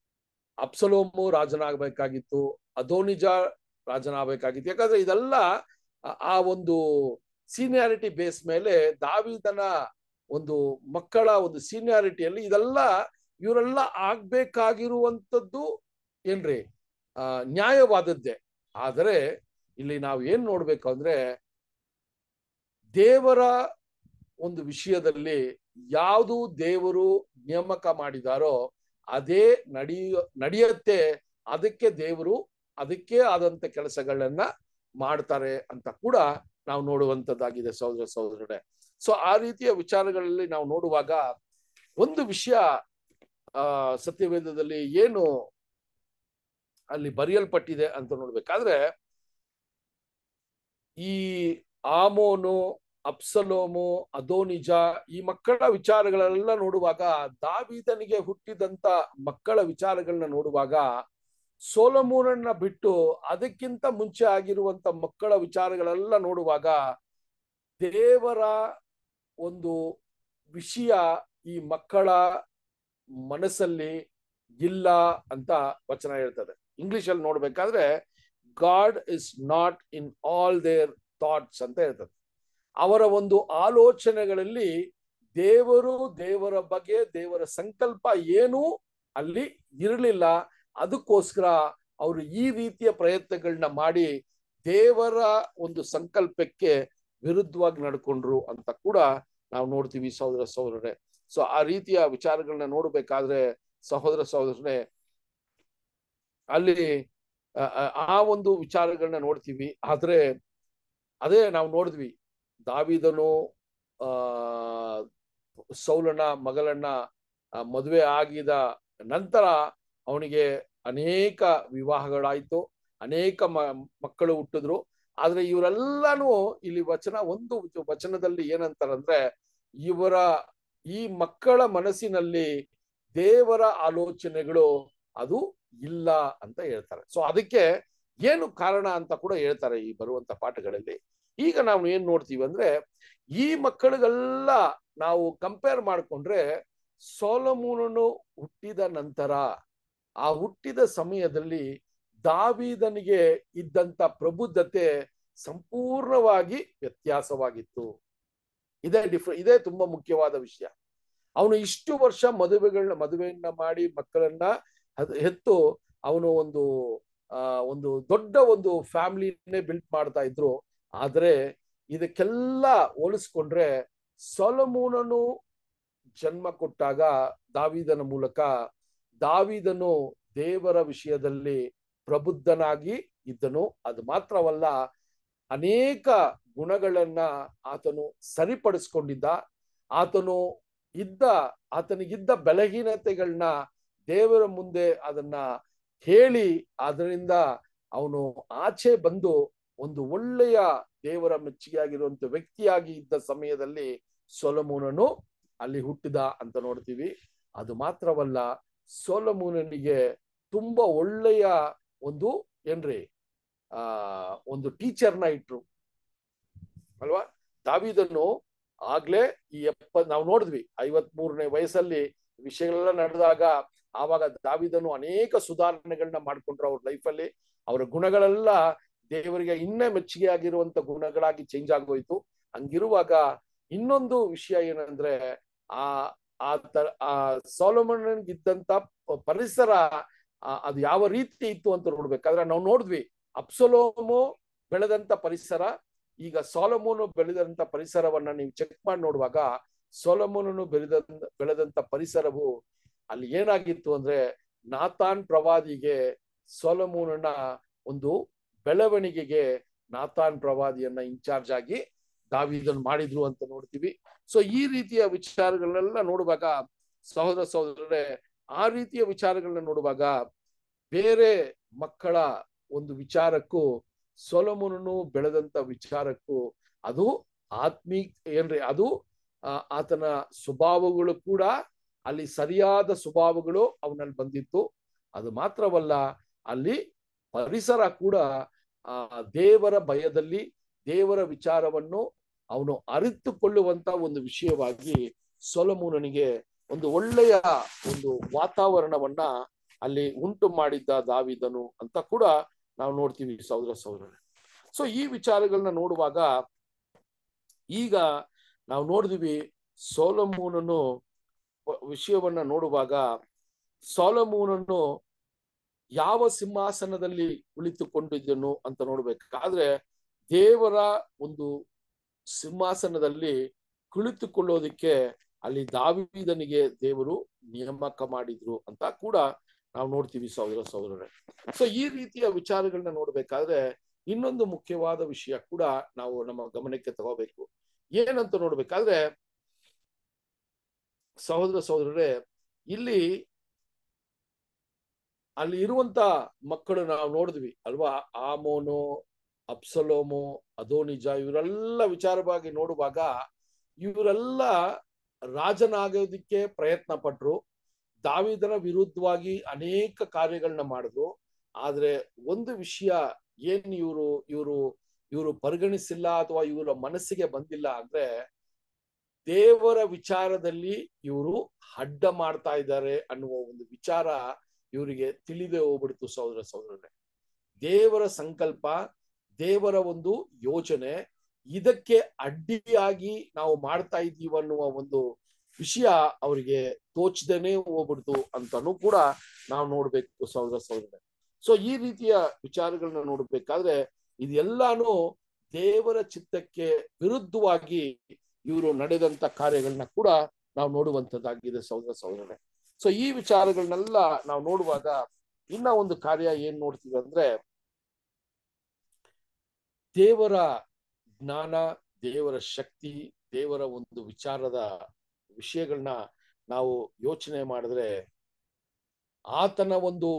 ಅಪ್ಸಲೋಮು ರಾಜನಾಗಬೇಕಾಗಿತ್ತು, ಅದೋನಿಜ ರಾಜನಾಗಬೇಕಾಗಿತ್ತು. ಯಾಕಂದ್ರೆ ಇದೆಲ್ಲ ಆ ಒಂದು ಸೀನಿಯಾರಿಟಿ ಬೇಸ್ ಮೇಲೆ ದಾವಿದನ ಒಂದು ಮಕ್ಕಳ ಒಂದು ಸೀನಿಯಾರಿಟಿಯಲ್ಲಿ ಇದೆಲ್ಲ ಇವರೆಲ್ಲ ಆಗ್ಬೇಕಾಗಿರುವಂಥದ್ದು ಏನ್ರಿ? ಆ, ನ್ಯಾಯವಾದದ್ದೇ. ಆದರೆ ಇಲ್ಲಿ ನಾವು ಏನ್ ನೋಡ್ಬೇಕು ಅಂದ್ರೆ ದೇವರ ಒಂದು ವಿಷಯದಲ್ಲಿ ಯಾವುದು ದೇವರು ನೇಮಕ ಮಾಡಿದಾರೋ ಅದೇ ನಡೆಯ, ನಡೆಯುತ್ತೆ, ಅದಕ್ಕೆ ದೇವರು ಅದಕ್ಕೆ ಆದಂತ ಕೆಲಸಗಳನ್ನ ಮಾಡ್ತಾರೆ ಅಂತ ಕೂಡ ನಾವು ನೋಡುವಂತದ್ದಾಗಿದೆ ಸಹೋದರ ಸಹೋದರಡೆ ಸೊ ಆ ರೀತಿಯ ವಿಚಾರಗಳಲ್ಲಿ ನಾವು ನೋಡುವಾಗ ಒಂದು ವಿಷಯ, ಆ, ಸತ್ಯವೇದದಲ್ಲಿ ಏನು ಅಲ್ಲಿ ಬರೆಯಲ್ಪಟ್ಟಿದೆ ಅಂತ ನೋಡ್ಬೇಕಾದ್ರೆ ಈ ಆಮೋನು ಅಪ್ಸಲೋಮು ಅದೋನಿಜ ಈ ಮಕ್ಕಳ ವಿಚಾರಗಳೆಲ್ಲ ನೋಡುವಾಗ ದಾವಿದನಿಗೆ ಹುಟ್ಟಿದಂತ ಮಕ್ಕಳ ವಿಚಾರಗಳನ್ನ ನೋಡುವಾಗ ಸೋಲಮೂನನ್ನ ಬಿಟ್ಟು ಅದಕ್ಕಿಂತ ಮುಂಚೆ ಆಗಿರುವಂತ ಮಕ್ಕಳ ವಿಚಾರಗಳೆಲ್ಲ ನೋಡುವಾಗ ದೇವರ ಒಂದು ವಿಷಯ ಈ ಮಕ್ಕಳ ಮನಸ್ಸಲ್ಲಿ ಇಲ್ಲ ಅಂತ ವಚನ ಹೇಳ್ತದೆ. ಇಂಗ್ಲಿಷ್ ಅಲ್ಲಿ ನೋಡ್ಬೇಕಾದ್ರೆ God is not in all their thoughts ಅಂತ ಹೇಳ್ತದೆ. ಅವರ ಒಂದು ಆಲೋಚನೆಗಳಲ್ಲಿ ದೇವರು ದೇವರ ಬಗ್ಗೆ ದೇವರ ಸಂಕಲ್ಪ ಏನೂ ಅಲ್ಲಿ ಇರಲಿಲ್ಲ. ಅದಕ್ಕೋಸ್ಕರ ಅವರು ಈ ರೀತಿಯ ಪ್ರಯತ್ನಗಳನ್ನ ಮಾಡಿ ದೇವರ ಒಂದು ಸಂಕಲ್ಪಕ್ಕೆ ವಿರುದ್ಧವಾಗಿ ನಡ್ಕೊಂಡ್ರು ಅಂತ ಕೂಡ ನಾವು ನೋಡ್ತೀವಿ ಸಹೋದರ ಸಹೋದರರೇ. ಸೊ ಆ ರೀತಿಯ ವಿಚಾರಗಳನ್ನ ನೋಡ್ಬೇಕಾದ್ರೆ ಸಹೋದರ ಸಹೋದರನೇ ಅಲ್ಲಿ, ಆ ಒಂದು ವಿಚಾರಗಳನ್ನ ನೋಡ್ತೀವಿ. ಆದ್ರೆ, ಅದೇ ನಾವು ನೋಡಿದ್ವಿ. ದಾವಿದನು ಸೌಲನ ಮಗಳನ್ನ ಮದುವೆ ಆಗಿದ ನಂತರ ಅವನಿಗೆ ಅನೇಕ ವಿವಾಹಗಳಾಯ್ತು. ಅನೇಕ ಮಕ್ಕಳು ಹುಟ್ಟಿದ್ರು. ಆದ್ರೆ ಇವರೆಲ್ಲಾನು ಇಲ್ಲಿ ವಚನ, ಒಂದು ವಚನದಲ್ಲಿ ಏನಂತಾರಂದ್ರೆ, ಇವರ ಈ ಮಕ್ಕಳ ಮನಸ್ಸಿನಲ್ಲಿ ದೇವರ ಆಲೋಚನೆಗಳು ಅದು ಇಲ್ಲ ಅಂತ ಹೇಳ್ತಾರೆ. ಸೊ ಅದಕ್ಕೆ ಏನು ಕಾರಣ ಅಂತ ಕೂಡ ಹೇಳ್ತಾರೆ ಈ ಬರುವಂತ ಪಾಠಗಳಲ್ಲಿ. ಈಗ ನಾವು ಏನ್ ನೋಡ್ತೀವಿ ಅಂದ್ರೆ, ಈ ಮಕ್ಕಳಿಗೆಲ್ಲ ನಾವು ಕಂಪೇರ್ ಮಾಡ್ಕೊಂಡ್ರೆ, ಸೋಲಮೂನನು ಹುಟ್ಟಿದ ನಂತರ, ಆ ಹುಟ್ಟಿದ ಸಮಯದಲ್ಲಿ ದಾವಿದನಿಗೆ ಇದ್ದಂತ ಪ್ರಬುದ್ಧತೆ ಸಂಪೂರ್ಣವಾಗಿ ವ್ಯತ್ಯಾಸವಾಗಿತ್ತು. ಇದೇ ಡಿಫ್ರ ಇದೇ ತುಂಬಾ ಮುಖ್ಯವಾದ ವಿಷಯ. ಅವನು ಇಷ್ಟು ವರ್ಷ ಮದುವೆಗಳನ್ನ ಮದುವೆಯನ್ನ ಮಾಡಿ ಮಕ್ಕಳನ್ನ ಹೆತ್ತು ಅವನು ಒಂದು ಒಂದು ದೊಡ್ಡ ಒಂದು ಫ್ಯಾಮಿಲಿನೇ ಬಿಲ್ಟ್ ಮಾಡ್ತಾ ಇದ್ರು. ಆದ್ರೆ ಇದಕ್ಕೆಲ್ಲ ಹೋಲಿಸ್ಕೊಂಡ್ರೆ ಸೊಲಮೂನನು ಜನ್ಮ ಕೊಟ್ಟಾಗ ದಾವಿದನ ಮೂಲಕ ದಾವಿದನು ದೇವರ ವಿಷಯದಲ್ಲಿ ಪ್ರಬುದ್ಧನಾಗಿ ಇದ್ದನು. ಅದು ಮಾತ್ರವಲ್ಲ, ಅನೇಕ ಗುಣಗಳನ್ನ ಆತನು ಸರಿಪಡಿಸ್ಕೊಂಡಿದ್ದ. ಆತನು ಇದ್ದ, ಆತನಿಗಿದ್ದ ಬಲಹೀನತೆಗಳನ್ನ ದೇವರ ಮುಂದೆ ಅದನ್ನ ಹೇಳಿ, ಅದರಿಂದ ಅವನು ಆಚೆ ಬಂದು ಒಂದು ಒಳ್ಳೆಯ ದೇವರ ಮೆಚ್ಚುಗೆಯಾಗಿರುವಂತ ವ್ಯಕ್ತಿಯಾಗಿ ಇದ್ದ ಸಮಯದಲ್ಲಿ ಸೊಲಮೂನನು ಅಲ್ಲಿ ಹುಟ್ಟಿದ ಅಂತ ನೋಡ್ತೀವಿ. ಅದು ಮಾತ್ರವಲ್ಲ, ಸೋಲಮೂನನಿಗೆ ತುಂಬಾ ಒಳ್ಳೆಯ ಒಂದು ಏನ್ರಿ, ಆ, ಒಂದು ಟೀಚರ್ನ ಇಟ್ರು. ಅಲ್ವಾ? ದಾವಿದನ್ನು ಆಗ್ಲೇ ಈ ಎಪ್ಪ, ನಾವು ನೋಡಿದ್ವಿ ಐವತ್ ಮೂರನೇ ವಯಸ್ಸಲ್ಲಿ ವಿಷಯಗಳೆಲ್ಲ ನಡೆದಾಗ ಆವಾಗ ದಾವಿದನು ಅನೇಕ ಸುಧಾರಣೆಗಳನ್ನ ಮಾಡ್ಕೊಂಡ್ರು ಅವ್ರ ಲೈಫಲ್ಲಿ ಅವರ ಗುಣಗಳೆಲ್ಲ ದೇವರಿಗೆ ಇನ್ನೇ ಮೆಚ್ಚುಗೆ ಆಗಿರುವಂತ ಗುಣಗಳಾಗಿ ಚೇಂಜ್ ಆಗೋಯ್ತು. ಹಂಗಿರುವಾಗ ಇನ್ನೊಂದು ವಿಷಯ ಏನಂದ್ರೆ, ಆ ಆ ತರ, ಆ ಸೋಲೋಮನ್ಗಿದ್ದಂತ ಪರಿಸರ ಅದು ಯಾವ ರೀತಿ ಇತ್ತು ಅಂತ ನೋಡ್ಬೇಕಾದ್ರೆ ನಾವು ನೋಡಿದ್ವಿ ಅಪ್ಸೊಲೋಮು ಬೆಳೆದಂತ ಪರಿಸರ, ಈಗ ಸೋಲಮೋನು ಬೆಳೆದಂತ ಪರಿಸರವನ್ನ ನೀವು ಚೆಕ್ ಮಾಡಿ ನೋಡುವಾಗ, ಸೋಲಮೋನನು ಬೆಳೆದ ಬೆಳೆದಂತ ಪರಿಸರವು ಅಲ್ಲಿ ಏನಾಗಿತ್ತು ಅಂದ್ರೆ ನಾತಾನ್ ಪ್ರವಾದಿಗೆ ಸೋಲಮೋನನ ಒಂದು ಬೆಳವಣಿಗೆಗೆ ನಾತಾನ್ ಪ್ರವಾದಿಯನ್ನ ಇನ್ಚಾರ್ಜ್ ಆಗಿ ದಾವಿದನ್ ಮಾಡಿದ್ರು ಅಂತ ನೋಡ್ತೀವಿ. ಸೊ ಈ ರೀತಿಯ ವಿಚಾರಗಳನ್ನೆಲ್ಲ ನೋಡುವಾಗ ಸಹೋದರ ಸಹೋದರರೇ, ಆ ರೀತಿಯ ವಿಚಾರಗಳನ್ನ ನೋಡುವಾಗ ಬೇರೆ ಮಕ್ಕಳ ಒಂದು ವಿಚಾರಕ್ಕೂ, ಸೊಲಮುನನು ಬೆಳೆದಂತ ವಿಚಾರಕ್ಕೂ, ಅದು ಆತ್ಮೀ ಏನ್ರಿ, ಅದು ಆತನ ಸ್ವಭಾವಗಳು ಕೂಡ ಅಲ್ಲಿ ಸರಿಯಾದ ಸ್ವಭಾವಗಳು ಅವನಲ್ಲಿ ಬಂದಿತ್ತು. ಅದು ಮಾತ್ರವಲ್ಲ, ಅಲ್ಲಿ ಪರಿಸರ ಕೂಡ ಆ ದೇವರ ಭಯದಲ್ಲಿ ದೇವರ ವಿಚಾರವನ್ನು ಅವನು ಅರಿತುಕೊಳ್ಳುವಂತ ಒಂದು ವಿಷಯವಾಗಿ ಸೊಲಮೂನನಿಗೆ ಒಂದು ಒಳ್ಳೆಯ ಒಂದು ವಾತಾವರಣವನ್ನ ಅಲ್ಲಿ ಉಂಟು ಮಾಡಿದ್ದ ದಾವಿದನು ಅಂತ ಕೂಡ ನಾವು ನೋಡ್ತೀವಿ ಸಹೋದರ ಸಹೋದರ ಸೊ ಈ ವಿಚಾರಗಳನ್ನ ನೋಡುವಾಗ ಈಗ ನಾವು ನೋಡಿದ್ವಿ ಸೋಲಮೂನನು ವಿಷಯವನ್ನ ನೋಡುವಾಗ ಸೋಲಮೂನನ್ನು ಯಾವ ಸಿಂಹಾಸನದಲ್ಲಿ ಕುಳಿತುಕೊಂಡಿದ್ದನು ಅಂತ ನೋಡ್ಬೇಕಾದ್ರೆ ದೇವರ ಒಂದು ಸಿಂಹಾಸನದಲ್ಲಿ ಕುಳಿತುಕೊಳ್ಳೋದಿಕ್ಕೆ ಅಲ್ಲಿ ದಾವಿದನಿಗೆ ದೇವರು ನೇಮಕ ಮಾಡಿದ್ರು ಅಂತ ಕೂಡ ನಾವು ನೋಡ್ತೀವಿ ಸಹೋದರ ಸಹೋದರರೇ. ಸೊ ಈ ರೀತಿಯ ವಿಚಾರಗಳನ್ನ ನೋಡ್ಬೇಕಾದ್ರೆ ಇನ್ನೊಂದು ಮುಖ್ಯವಾದ ವಿಷಯ ಕೂಡ ನಾವು ನಮ್ಮ ಗಮನಕ್ಕೆ ತಗೋಬೇಕು. ಏನಂತ ನೋಡ್ಬೇಕಾದ್ರೆ ಸಹೋದರ ಸಹೋದರರೇ, ಇಲ್ಲಿ ಅಲ್ಲಿ ಇರುವಂತ ಮಕ್ಕಳು ನಾವು ನೋಡಿದ್ವಿ ಅಲ್ವಾ? ಆಮೋನು ಅಪ್ಸಲೋಮು ಅಧೋನಿಜ ಇವರೆಲ್ಲ ವಿಚಾರವಾಗಿ ನೋಡುವಾಗ ಇವರೆಲ್ಲ ರಾಜನಾಗೋದಿಕ್ಕೆ ಪ್ರಯತ್ನ ಪಟ್ರು. ದಾವಿದನ ವಿರುದ್ಧವಾಗಿ ಅನೇಕ ಕಾರ್ಯಗಳನ್ನ ಮಾಡಿದ್ರು. ಆದ್ರೆ ಒಂದು ವಿಷಯ ಏನ್ ಇವರು ಇವರು ಇವರು ಪರಿಗಣಿಸಿಲ್ಲ ಅಥವಾ ಇವರ ಮನಸ್ಸಿಗೆ ಬಂದಿಲ್ಲ ಅಂದ್ರೆ ದೇವರ ವಿಚಾರದಲ್ಲಿ ಇವರು ಅಡ್ಡ ಮಾಡ್ತಾ ಇದ್ದಾರೆ ಅನ್ನುವ ಒಂದು ವಿಚಾರ ಇವರಿಗೆ ತಿಳಿದೇ ಹೋಗ್ಬಿಡ್ತು ಸಹೋದರ ಸಹೋದರನೇ ದೇವರ ಸಂಕಲ್ಪ, ದೇವರ ಒಂದು ಯೋಜನೆ ಇದಕ್ಕೆ ಅಡ್ಡಿಯಾಗಿ ನಾವು ಮಾಡ್ತಾ ಇದ್ದೀವಿ ಅನ್ನುವ ಒಂದು ವಿಷಯ ಅವರಿಗೆ ತೋಚದೇನೆ ಹೋಗ್ಬಿಡ್ತು ಅಂತಾನು ಕೂಡ ನಾವು ನೋಡ್ಬೇಕು ಸಹೋದರ ಸಹೋದರ ಸೊ ಈ ರೀತಿಯ ವಿಚಾರಗಳನ್ನ ನೋಡ್ಬೇಕಾದ್ರೆ ಇದೆಲ್ಲಾನು ದೇವರ ಚಿತ್ತಕ್ಕೆ ವಿರುದ್ಧವಾಗಿ ಇವರು ನಡೆದಂತ ಕಾರ್ಯಗಳನ್ನ ಕೂಡ ನಾವು ನೋಡುವಂತದ್ದಾಗಿದೆ ಸಹೋದರ ಸಹೋದರರೇ. ಸೊ ಈ ವಿಚಾರಗಳನ್ನೆಲ್ಲ ನಾವು ನೋಡುವಾಗ ಇನ್ನ ಒಂದು ಕಾರ್ಯ ಏನ್ ನೋಡ್ತೀವಿ ಅಂದ್ರೆ, ದೇವರ ಜ್ಞಾನ, ದೇವರ ಶಕ್ತಿ, ದೇವರ ಒಂದು ವಿಚಾರದ ವಿಷಯಗಳನ್ನ ನಾವು ಯೋಚನೆ ಮಾಡಿದ್ರೆ, ಆತನ ಒಂದು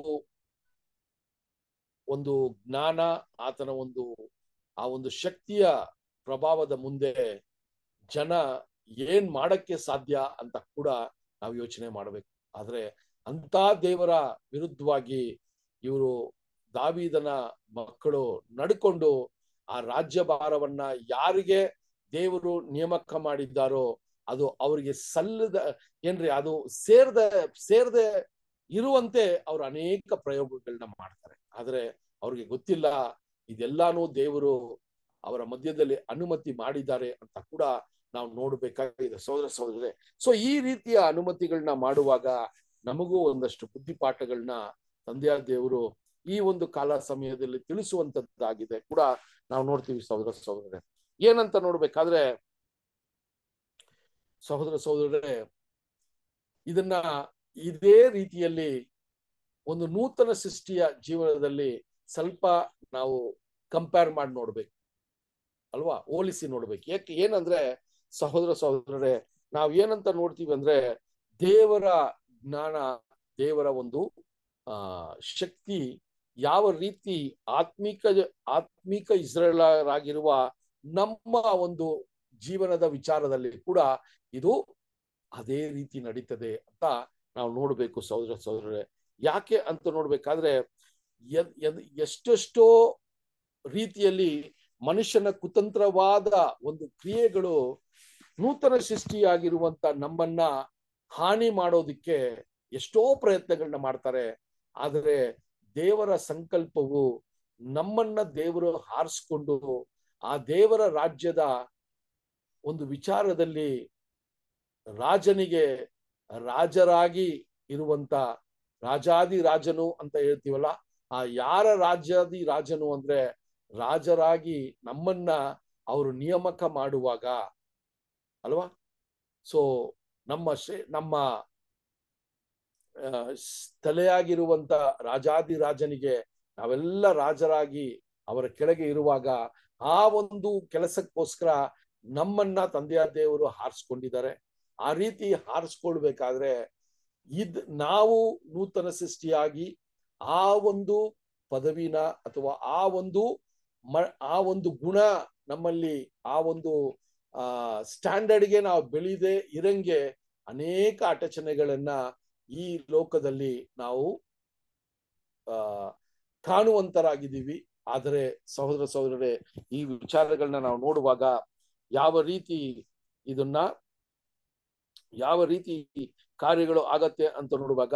ಒಂದು ಜ್ಞಾನ, ಆತನ ಒಂದು, ಆ ಒಂದು ಶಕ್ತಿಯ ಪ್ರಭಾವದ ಮುಂದೆ ಜನ ಏನ್ ಮಾಡಕ್ಕೆ ಸಾಧ್ಯ ಅಂತ ಕೂಡ ನಾವು ಯೋಚನೆ ಮಾಡಬೇಕು. ಆದ್ರೆ ಅಂತ ದೇವರ ವಿರುದ್ಧವಾಗಿ ಇವರು ದಾವಿದನ ಮಕ್ಕಳು ನಡ್ಕೊಂಡು ಆ ರಾಜ್ಯಭಾರವನ್ನ ಯಾರಿಗೆ ದೇವರು ನೇಮಕ ಮಾಡಿದ್ದಾರೋ ಅದು ಅವರಿಗೆ ಸಲ್ಲದ, ಏನ್ರಿ ಅದು ಸೇರ್ದ, ಸೇರ್ದೆ ಇರುವಂತೆ ಅವ್ರು ಅನೇಕ ಪ್ರಯೋಗಗಳನ್ನ ಮಾಡ್ತಾರೆ. ಆದ್ರೆ ಅವ್ರಿಗೆ ಗೊತ್ತಿಲ್ಲ, ಇದೆಲ್ಲಾನು ದೇವರು ಅವರ ಮಧ್ಯದಲ್ಲಿ ಅನುಮತಿ ಮಾಡಿದ್ದಾರೆ ಅಂತ ಕೂಡ ನಾವು ನೋಡ್ಬೇಕಾಗಿದೆ ಸಹೋದರ ಸಹೋದರರೇ ಸೊ ಈ ರೀತಿಯ ಅನುಮತಿಗಳನ್ನ ಮಾಡುವಾಗ ನಮಗೂ ಒಂದಷ್ಟು ಬುದ್ಧಿಪಾಠಗಳನ್ನ ತಂದೆಯ ದೇವರು ಈ ಒಂದು ಕಾಲ ಸಮಯದಲ್ಲಿ ತಿಳಿಸುವಂತದ್ದಾಗಿದೆ ಕೂಡ ನಾವು ನೋಡ್ತೀವಿ ಸಹೋದರ ಸಹೋದರರೇ ಏನಂತ ನೋಡ್ಬೇಕಾದ್ರೆ ಸಹೋದರ ಸಹೋದರರೇ ಇದನ್ನ ಇದೇ ರೀತಿಯಲ್ಲಿ ಒಂದು ನೂತನ ಸೃಷ್ಟಿಯ ಜೀವನದಲ್ಲಿ ಸ್ವಲ್ಪ ನಾವು ಕಂಪೇರ್ ಮಾಡಿ ನೋಡ್ಬೇಕು. ಅಲ್ವಾ? ಹೋಲಿಸಿ ನೋಡ್ಬೇಕು. ಯಾಕೆ ಏನಂದ್ರೆ ಸಹೋದರ ಸಹೋದರರೇ, ನಾವ್ ಏನಂತ ನೋಡ್ತೀವಿ ಅಂದ್ರೆ ದೇವರ ಜ್ಞಾನ, ದೇವರ ಒಂದು, ಆ, ಶಕ್ತಿ ಯಾವ ರೀತಿ ಆತ್ಮಿಕ ಆತ್ಮಿಕ ಇಸ್ರೇಲರಾಗಿರುವ ನಮ್ಮ ಒಂದು ಜೀವನದ ವಿಚಾರದಲ್ಲಿ ಕೂಡ ಇದು ಅದೇ ರೀತಿ ನಡೀತದೆ ಅಂತ ನಾವು ನೋಡ್ಬೇಕು ಸಹೋದರ ಸಹೋದರರೇ. ಯಾಕೆ ಅಂತ ನೋಡ್ಬೇಕಾದ್ರೆ ಎಷ್ಟೆಷ್ಟೋ ರೀತಿಯಲ್ಲಿ ಮನುಷ್ಯನ ಕುತಂತ್ರವಾದ ಒಂದು ಕ್ರಿಯೆಗಳು ನೂತನ ಸೃಷ್ಟಿಯಾಗಿರುವಂತ ನಮ್ಮನ್ನ ಹಾನಿ ಮಾಡೋದಿಕ್ಕೆ ಎಷ್ಟೋ ಪ್ರಯತ್ನಗಳನ್ನ ಮಾಡ್ತಾರೆ, ಆದರೆ ದೇವರ ಸಂಕಲ್ಪವು ನಮ್ಮನ್ನ ದೇವರು ಹಾರಿಸ್ಕೊಂಡು ಆ ದೇವರ ರಾಜ್ಯದ ಒಂದು ವಿಚಾರದಲ್ಲಿ ರಾಜನಿಗೆ ರಾಜರಾಗಿ ಇರುವಂತ ರಾಜಾದಿ ರಾಜನು ಅಂತ ಹೇಳ್ತೀವಲ್ಲ, ಆ ಯಾರ ರಾಜ್ಯಾದಿ ರಾಜನು ಅಂದ್ರೆ ರಾಜರಾಗಿ ನಮ್ಮನ್ನ ಅವರು ನಿಯಮಕ ಮಾಡುವಾಗ ಅಲ್ವಾ? ಸೊ ನಮ್ಮ ಶ್ರೇ- ನಮ್ಮ ತಲೆಯಾಗಿರುವಂತ ರಾಜಾದಿರಾಜನಿಗೆ ನಾವೆಲ್ಲ ರಾಜರಾಗಿ ಅವರ ಕೆಳಗೆ ಇರುವಾಗ ಆ ಒಂದು ಕೆಲಸಕ್ಕೋಸ್ಕರ ನಮ್ಮನ್ನ ತಂದೆಯ ದೇವರು ಹಾರಿಸ್ಕೊಂಡಿದ್ದಾರೆ. ಆ ರೀತಿ ಹಾರಿಸ್ಕೊಳ್ಬೇಕಾದ್ರೆ ಇದ್ ನಾವು ನೂತನ ಸೃಷ್ಟಿಯಾಗಿ ಆ ಒಂದು ಪದವಿನ ಅಥವಾ ಆ ಒಂದು ಮ, ಆ ಒಂದು ಗುಣ ನಮ್ಮಲ್ಲಿ ಆ ಒಂದು ಆ, ಸ್ಟ್ಯಾಂಡರ್ಡ್ಗೆ ನಾವು ಬೆಳೆದೆ ಇರಂಗೆ ಅನೇಕ ಅಟಚಣೆಗಳನ್ನ ಈ ಲೋಕದಲ್ಲಿ ನಾವು, ಆ, ಕಾಣುವಂತರಾಗಿದ್ದೀವಿ. ಆದರೆ ಸಹೋದರ ಸಹೋದರರೇ, ಈ ವಿಚಾರಗಳನ್ನ ನಾವು ನೋಡುವಾಗ ಯಾವ ರೀತಿ ಇದನ್ನ, ಯಾವ ರೀತಿ ಕಾರ್ಯಗಳು ಆಗತ್ತೆ ಅಂತ ನೋಡುವಾಗ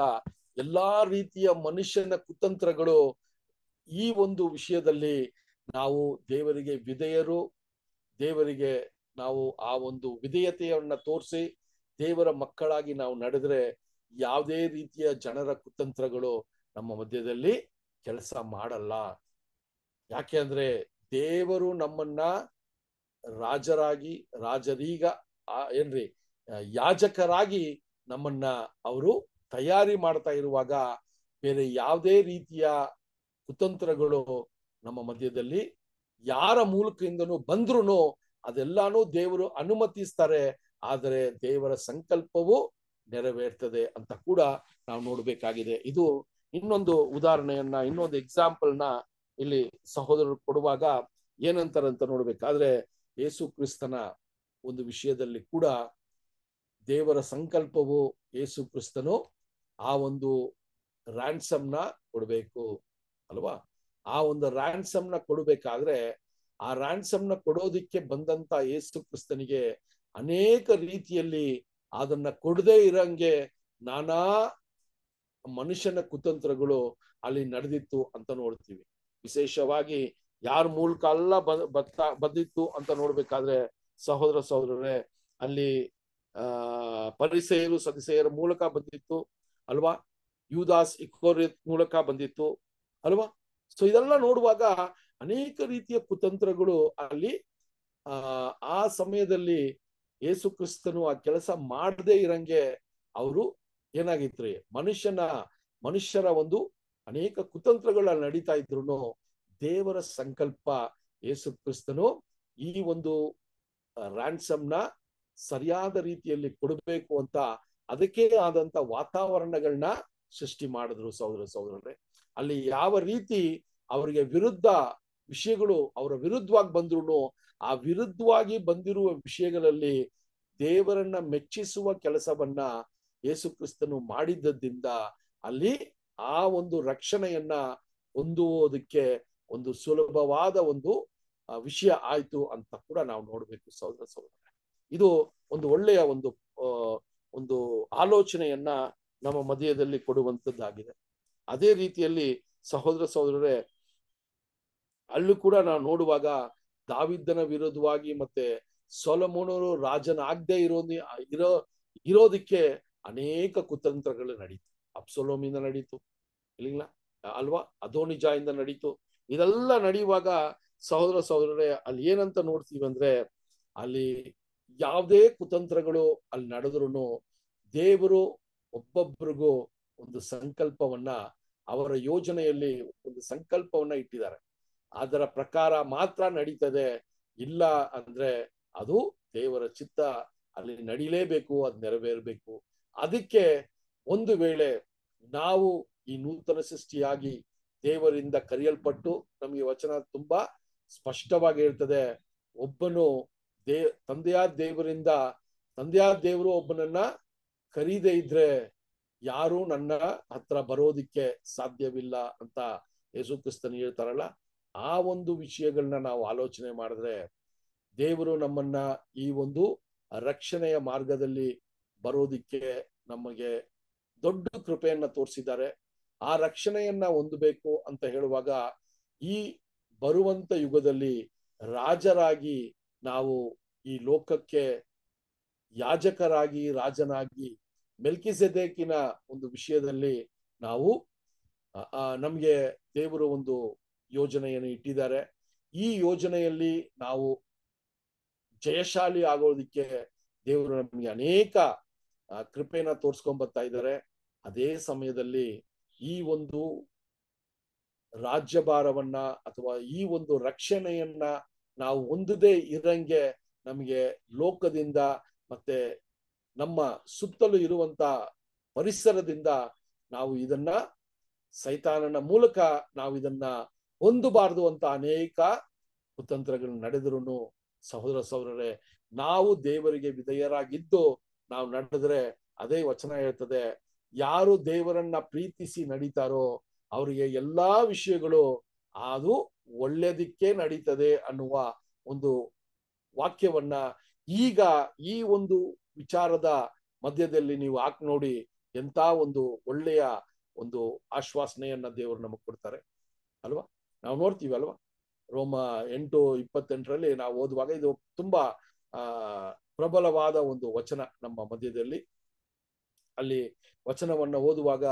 ಎಲ್ಲಾ ರೀತಿಯ ಮನುಷ್ಯನ ಕುತಂತ್ರಗಳು ಈ ಒಂದು ವಿಷಯದಲ್ಲಿ ನಾವು ದೇವರಿಗೆ ವಿಧೇಯರು, ದೇವರಿಗೆ ನಾವು ಆ ಒಂದು ವಿಧೇಯತೆಯನ್ನ ತೋರಿಸಿ ದೇವರ ಮಕ್ಕಳಾಗಿ ನಾವು ನಡೆದ್ರೆ ಯಾವುದೇ ರೀತಿಯ ಜನರ ಕುತಂತ್ರಗಳು ನಮ್ಮ ಮಧ್ಯದಲ್ಲಿ ಕೆಲಸ ಮಾಡಲ್ಲ. ಯಾಕೆ ಅಂದ್ರೆ ದೇವರು ನಮ್ಮನ್ನ ರಾಜರಾಗಿ, ರಾಜರೀಗ ಏನ್ರಿ ಯಾಜಕರಾಗಿ ನಮ್ಮನ್ನ ಅವರು ತಯಾರಿ ಮಾಡ್ತಾ ಇರುವಾಗ ಬೇರೆ ಯಾವುದೇ ರೀತಿಯ ಕುತಂತ್ರಗಳು ನಮ್ಮ ಮಧ್ಯದಲ್ಲಿ ಯಾರ ಮೂಲಕದಿಂದನೂ ಬಂದ್ರೂ ಅದೆಲ್ಲಾನು ದೇವರು ಅನುಮತಿಸ್ತಾರೆ, ಆದರೆ ದೇವರ ಸಂಕಲ್ಪವು ನೆರವೇರ್ತದೆ ಅಂತ ಕೂಡ ನಾವು ನೋಡಬೇಕಾಗಿದೆ. ಇದು ಇನ್ನೊಂದು ಉದಾಹರಣೆಯನ್ನ, ಇನ್ನೊಂದು ಎಕ್ಸಾಂಪಲ್ನ ಇಲ್ಲಿ ಸಹೋದರರು ಕೊಡುವಾಗ ಏನಂತಾರಂತ ನೋಡ್ಬೇಕಾದ್ರೆ ಯೇಸು ಕ್ರಿಸ್ತನ ಒಂದು ವಿಷಯದಲ್ಲಿ ಕೂಡ ದೇವರ ಸಂಕಲ್ಪವು ಯೇಸು ಕ್ರಿಸ್ತನು ಆ ಒಂದು ರ್ಯಾನ್ಸಮ್ನ ಕೊಡಬೇಕು, ಅಲ್ವಾ? ಆ ಒಂದು ರ್ಯಾನ್ಸಮ್ನ ಕೊಡಬೇಕಾದ್ರೆ ಆ ನ ಕೊಡೋದಿಕ್ಕೆ ಬಂದಂತ ಏಸು ಕ್ರಿಸ್ತನಿಗೆ ಅನೇಕ ರೀತಿಯಲ್ಲಿ ಅದನ್ನ ಕೊಡದೇ ಇರಂಗೆ ನಾನಾ ಮನುಷ್ಯನ ಕುತಂತ್ರಗಳು ಅಲ್ಲಿ ನಡೆದಿತ್ತು ಅಂತ ನೋಡ್ತೀವಿ. ವಿಶೇಷವಾಗಿ ಯಾರ ಮೂಲಕ ಅಲ್ಲ ಬಂದಿತ್ತು ಅಂತ ನೋಡ್ಬೇಕಾದ್ರೆ ಸಹೋದರ ಸಹೋದರರೇ, ಅಲ್ಲಿ, ಆ, ಪರಿಸೆಯರು, ಸದಸ್ಯರ ಮೂಲಕ ಬಂದಿತ್ತು ಅಲ್ವಾ? ಯುದಾಸ್ ಇಕೋರಿಯತ್ ಮೂಲಕ ಬಂದಿತ್ತು ಅಲ್ವಾ? ಸೊ ಇದೆಲ್ಲ ನೋಡುವಾಗ ಅನೇಕ ರೀತಿಯ ಕುತಂತ್ರಗಳು ಅಲ್ಲಿ, ಆ ಸಮಯದಲ್ಲಿ ಯೇಸು ಕ್ರಿಸ್ತನು ಆ ಕೆಲಸ ಮಾಡದೇ ಇರಂಗೆ ಅವರು ಏನಾಗಿತ್ರಿ? ಮನುಷ್ಯನ, ಮನುಷ್ಯರ ಒಂದು ಅನೇಕ ಕುತಂತ್ರಗಳ ನಡೀತಾ ಇದ್ರು ದೇವರ ಸಂಕಲ್ಪ ಯೇಸು ಕ್ರಿಸ್ತನು ಈ ಒಂದು ರ್ಯಾನ್ಸಮ್ನ ಸರಿಯಾದ ರೀತಿಯಲ್ಲಿ ಕೊಡಬೇಕು ಅಂತ ಅದಕ್ಕೆ ಆದಂತ ವಾತಾವರಣಗಳನ್ನ ಸೃಷ್ಟಿ ಮಾಡಿದ್ರು ಸಹೋದರ ಸಹೋದರರೇ. ಅಲ್ಲಿ ಯಾವ ರೀತಿ ಅವರಿಗೆ ವಿರುದ್ಧ ವಿಷಯಗಳು ಅವರ ವಿರುದ್ಧವಾಗಿ ಬಂದ್ರು ಆ ವಿರುದ್ಧವಾಗಿ ಬಂದಿರುವ ವಿಷಯಗಳಲ್ಲಿ ದೇವರನ್ನ ಮೆಚ್ಚಿಸುವ ಕೆಲಸವನ್ನ ಯೇಸು ಕ್ರಿಸ್ತನು ಮಾಡಿದ್ದರಿಂದ ಅಲ್ಲಿ ಆ ಒಂದು ರಕ್ಷಣೆಯನ್ನ ಹೊಂದುವುದಕ್ಕೆ ಒಂದು ಸುಲಭವಾದ ಒಂದು ವಿಷಯ ಆಯ್ತು ಅಂತ ಕೂಡ ನಾವು ನೋಡ್ಬೇಕು ಸಹೋದರ ಸಹೋದರ. ಇದು ಒಂದು ಒಳ್ಳೆಯ ಒಂದು ಒಂದು ಆಲೋಚನೆಯನ್ನ ನಮ್ಮ ಮಧ್ಯದಲ್ಲಿ ಕೊಡುವಂಥದ್ದಾಗಿದೆ ಅದೇ ರೀತಿಯಲ್ಲಿ ಸಹೋದರ ಸಹೋದರರೇ ಅಲ್ಲೂ ಕೂಡ ನಾವು ನೋಡುವಾಗ ದಾವಿದ್ದನ ವಿರೋಧವಾಗಿ ಮತ್ತೆ ಸೊಲಮೋನರು ರಾಜನಾಗದೆ ಇರೋ ಇರೋ, ಇರೋದಿಕ್ಕೆ ಅನೇಕ ಕುತಂತ್ರಗಳು ನಡೀತು. ಅಪ್ಸೊಲೋಮಿಂದ ನಡೀತು. ಇಲ್ಲ ಅಲ್ವಾ? ಅದೋನಿಜಾಯಿಂದ ನಡೀತು. ಇದೆಲ್ಲ ನಡೆಯುವಾಗ ಸಹೋದರ ಸಹೋದರರೇ, ಅಲ್ಲಿ ಏನಂತ ನೋಡ್ತೀವಿ ಅಂದ್ರೆ, ಅಲ್ಲಿ ಯಾವುದೇ ಕುತಂತ್ರಗಳು ಅಲ್ಲಿ ನಡೆದ್ರು ದೇವರು ಒಬ್ಬೊಬ್ರಿಗೂ ಒಂದು ಸಂಕಲ್ಪವನ್ನ, ಅವರ ಯೋಜನೆಯಲ್ಲಿ ಒಂದು ಸಂಕಲ್ಪವನ್ನ ಇಟ್ಟಿದ್ದಾರೆ. ಅದರ ಪ್ರಕಾರ ಮಾತ್ರ ನಡೀತದೆ. ಇಲ್ಲ ಅಂದ್ರೆ ಅದು ದೇವರ ಚಿತ್ತ ಅಲ್ಲಿ ನಡೀಲೇಬೇಕು, ಅದು ನೆರವೇರಬೇಕು. ಅದಕ್ಕೆ ಒಂದು ವೇಳೆ ನಾವು ಈ ನೂತನ ಸೃಷ್ಟಿಯಾಗಿ ದೇವರಿಂದ ಕರೆಯಲ್ಪಟ್ಟು ನಮಗೆ ವಚನ ತುಂಬಾ ಸ್ಪಷ್ಟವಾಗಿ ಹೇಳ್ತದೆ, ಒಬ್ಬನು ದೇ, ತಂದೆಯಾದ ದೇವರಿಂದ, ತಂದೆಯಾದ ದೇವರು ಒಬ್ಬನನ್ನ ಕರೀದೇ ಇದ್ರೆ ಯಾರು ನನ್ನ ಹತ್ರ ಬರೋದಿಕ್ಕೆ ಸಾಧ್ಯವಿಲ್ಲ ಅಂತ ಯೇಸು ಕ್ರಿಸ್ತನ್ ಹೇಳ್ತಾರಲ್ಲ ಆ ಒಂದು ವಿಷಯಗಳನ್ನ ನಾವು ಆಲೋಚನೆ ಮಾಡಿದ್ರೆ ದೇವರು ನಮ್ಮನ್ನ ಈ ಒಂದು ರಕ್ಷಣೆಯ ಮಾರ್ಗದಲ್ಲಿ ಬರೋದಿಕ್ಕೆ ನಮಗೆ ದೊಡ್ಡ ಕೃಪೆಯನ್ನ ತೋರಿಸಿದ್ದಾರೆ. ಆ ರಕ್ಷಣೆಯನ್ನ ಹೊಂದಬೇಕು ಅಂತ ಹೇಳುವಾಗ ಈ ಬರುವಂತ ಯುಗದಲ್ಲಿ ರಾಜರಾಗಿ ನಾವು ಈ ಲೋಕಕ್ಕೆ ಯಾಜಕರಾಗಿ, ರಾಜನಾಗಿ ಮೆಲ್ಕಿಸೆದೇಕಿನ ಒಂದು ವಿಷಯದಲ್ಲಿ ನಾವು ನಮ್ಗೆ ದೇವರು ಒಂದು ಯೋಜನೆಯನ್ನು ಇಟ್ಟಿದ್ದಾರೆ. ಈ ಯೋಜನೆಯಲ್ಲಿ ನಾವು ಜಯಶಾಲಿ ಆಗೋದಕ್ಕೆ ದೇವರು ನಮಗೆ ಅನೇಕ ಕೃಪೆಯನ್ನ ಕೃಪೆನ ತೋರ್ಸ್ಕೊಂಡ್ ಬರ್ತಾ ಇದ್ದಾರೆ. ಅದೇ ಸಮಯದಲ್ಲಿ ಈ ಒಂದು ರಾಜ್ಯಭಾರವನ್ನ ಅಥವಾ ಈ ಒಂದು ರಕ್ಷಣೆಯನ್ನ ನಾವು ಹೊಂದದೇ ಇರಂಗೆ ನಮಗೆ ಲೋಕದಿಂದ ಮತ್ತೆ ನಮ್ಮ ಸುತ್ತಲೂ ಇರುವಂತ ಪರಿಸರದಿಂದ ನಾವು ಇದನ್ನ ಸೈತಾನನ ಮೂಲಕ ನಾವು ಇದನ್ನ ಹೊಂದಬಾರದು ಅಂತ ಅನೇಕ ಕುತಂತ್ರಗಳು ನಡೆದ್ರು ಸಹೋದರ ಸಹೋದರರೇ, ನಾವು ದೇವರಿಗೆ ವಿಧೇಯರಾಗಿದ್ದು ನಾವು ನಡೆದ್ರೆ ಅದೇ ವಚನ ಹೇಳ್ತದೆ, ಯಾರು ದೇವರನ್ನ ಪ್ರೀತಿಸಿ ನಡೀತಾರೋ ಅವರಿಗೆ ಎಲ್ಲಾ ವಿಷಯಗಳು ಅದು ಒಳ್ಳೆಯದಕ್ಕೆ ನಡೀತದೆ ಅನ್ನುವ ಒಂದು ವಾಕ್ಯವನ್ನ ಈಗ ಈ ಒಂದು ವಿಚಾರದ ಮಧ್ಯದಲ್ಲಿ ನೀವು ಹಾಕಿ ನೋಡಿ ಎಂತ ಒಂದು ಒಳ್ಳೆಯ ಒಂದು ಆಶ್ವಾಸನೆಯನ್ನ ದೇವರು ನಮಗ್ ಕೊಡ್ತಾರೆ, ಅಲ್ವಾ? ನಾವು ನೋಡ್ತೀವಿ ಅಲ್ವಾ? ರೋಮ ಎಂಟು ಇಪ್ಪತ್ತೆಂಟರಲ್ಲಿ ನಾವು ಓದುವಾಗ ಇದು ತುಂಬಾ, ಆ, ಪ್ರಬಲವಾದ ಒಂದು ವಚನ ನಮ್ಮ ಮಧ್ಯದಲ್ಲಿ. ಅಲ್ಲಿ ವಚನವನ್ನ ಓದುವಾಗ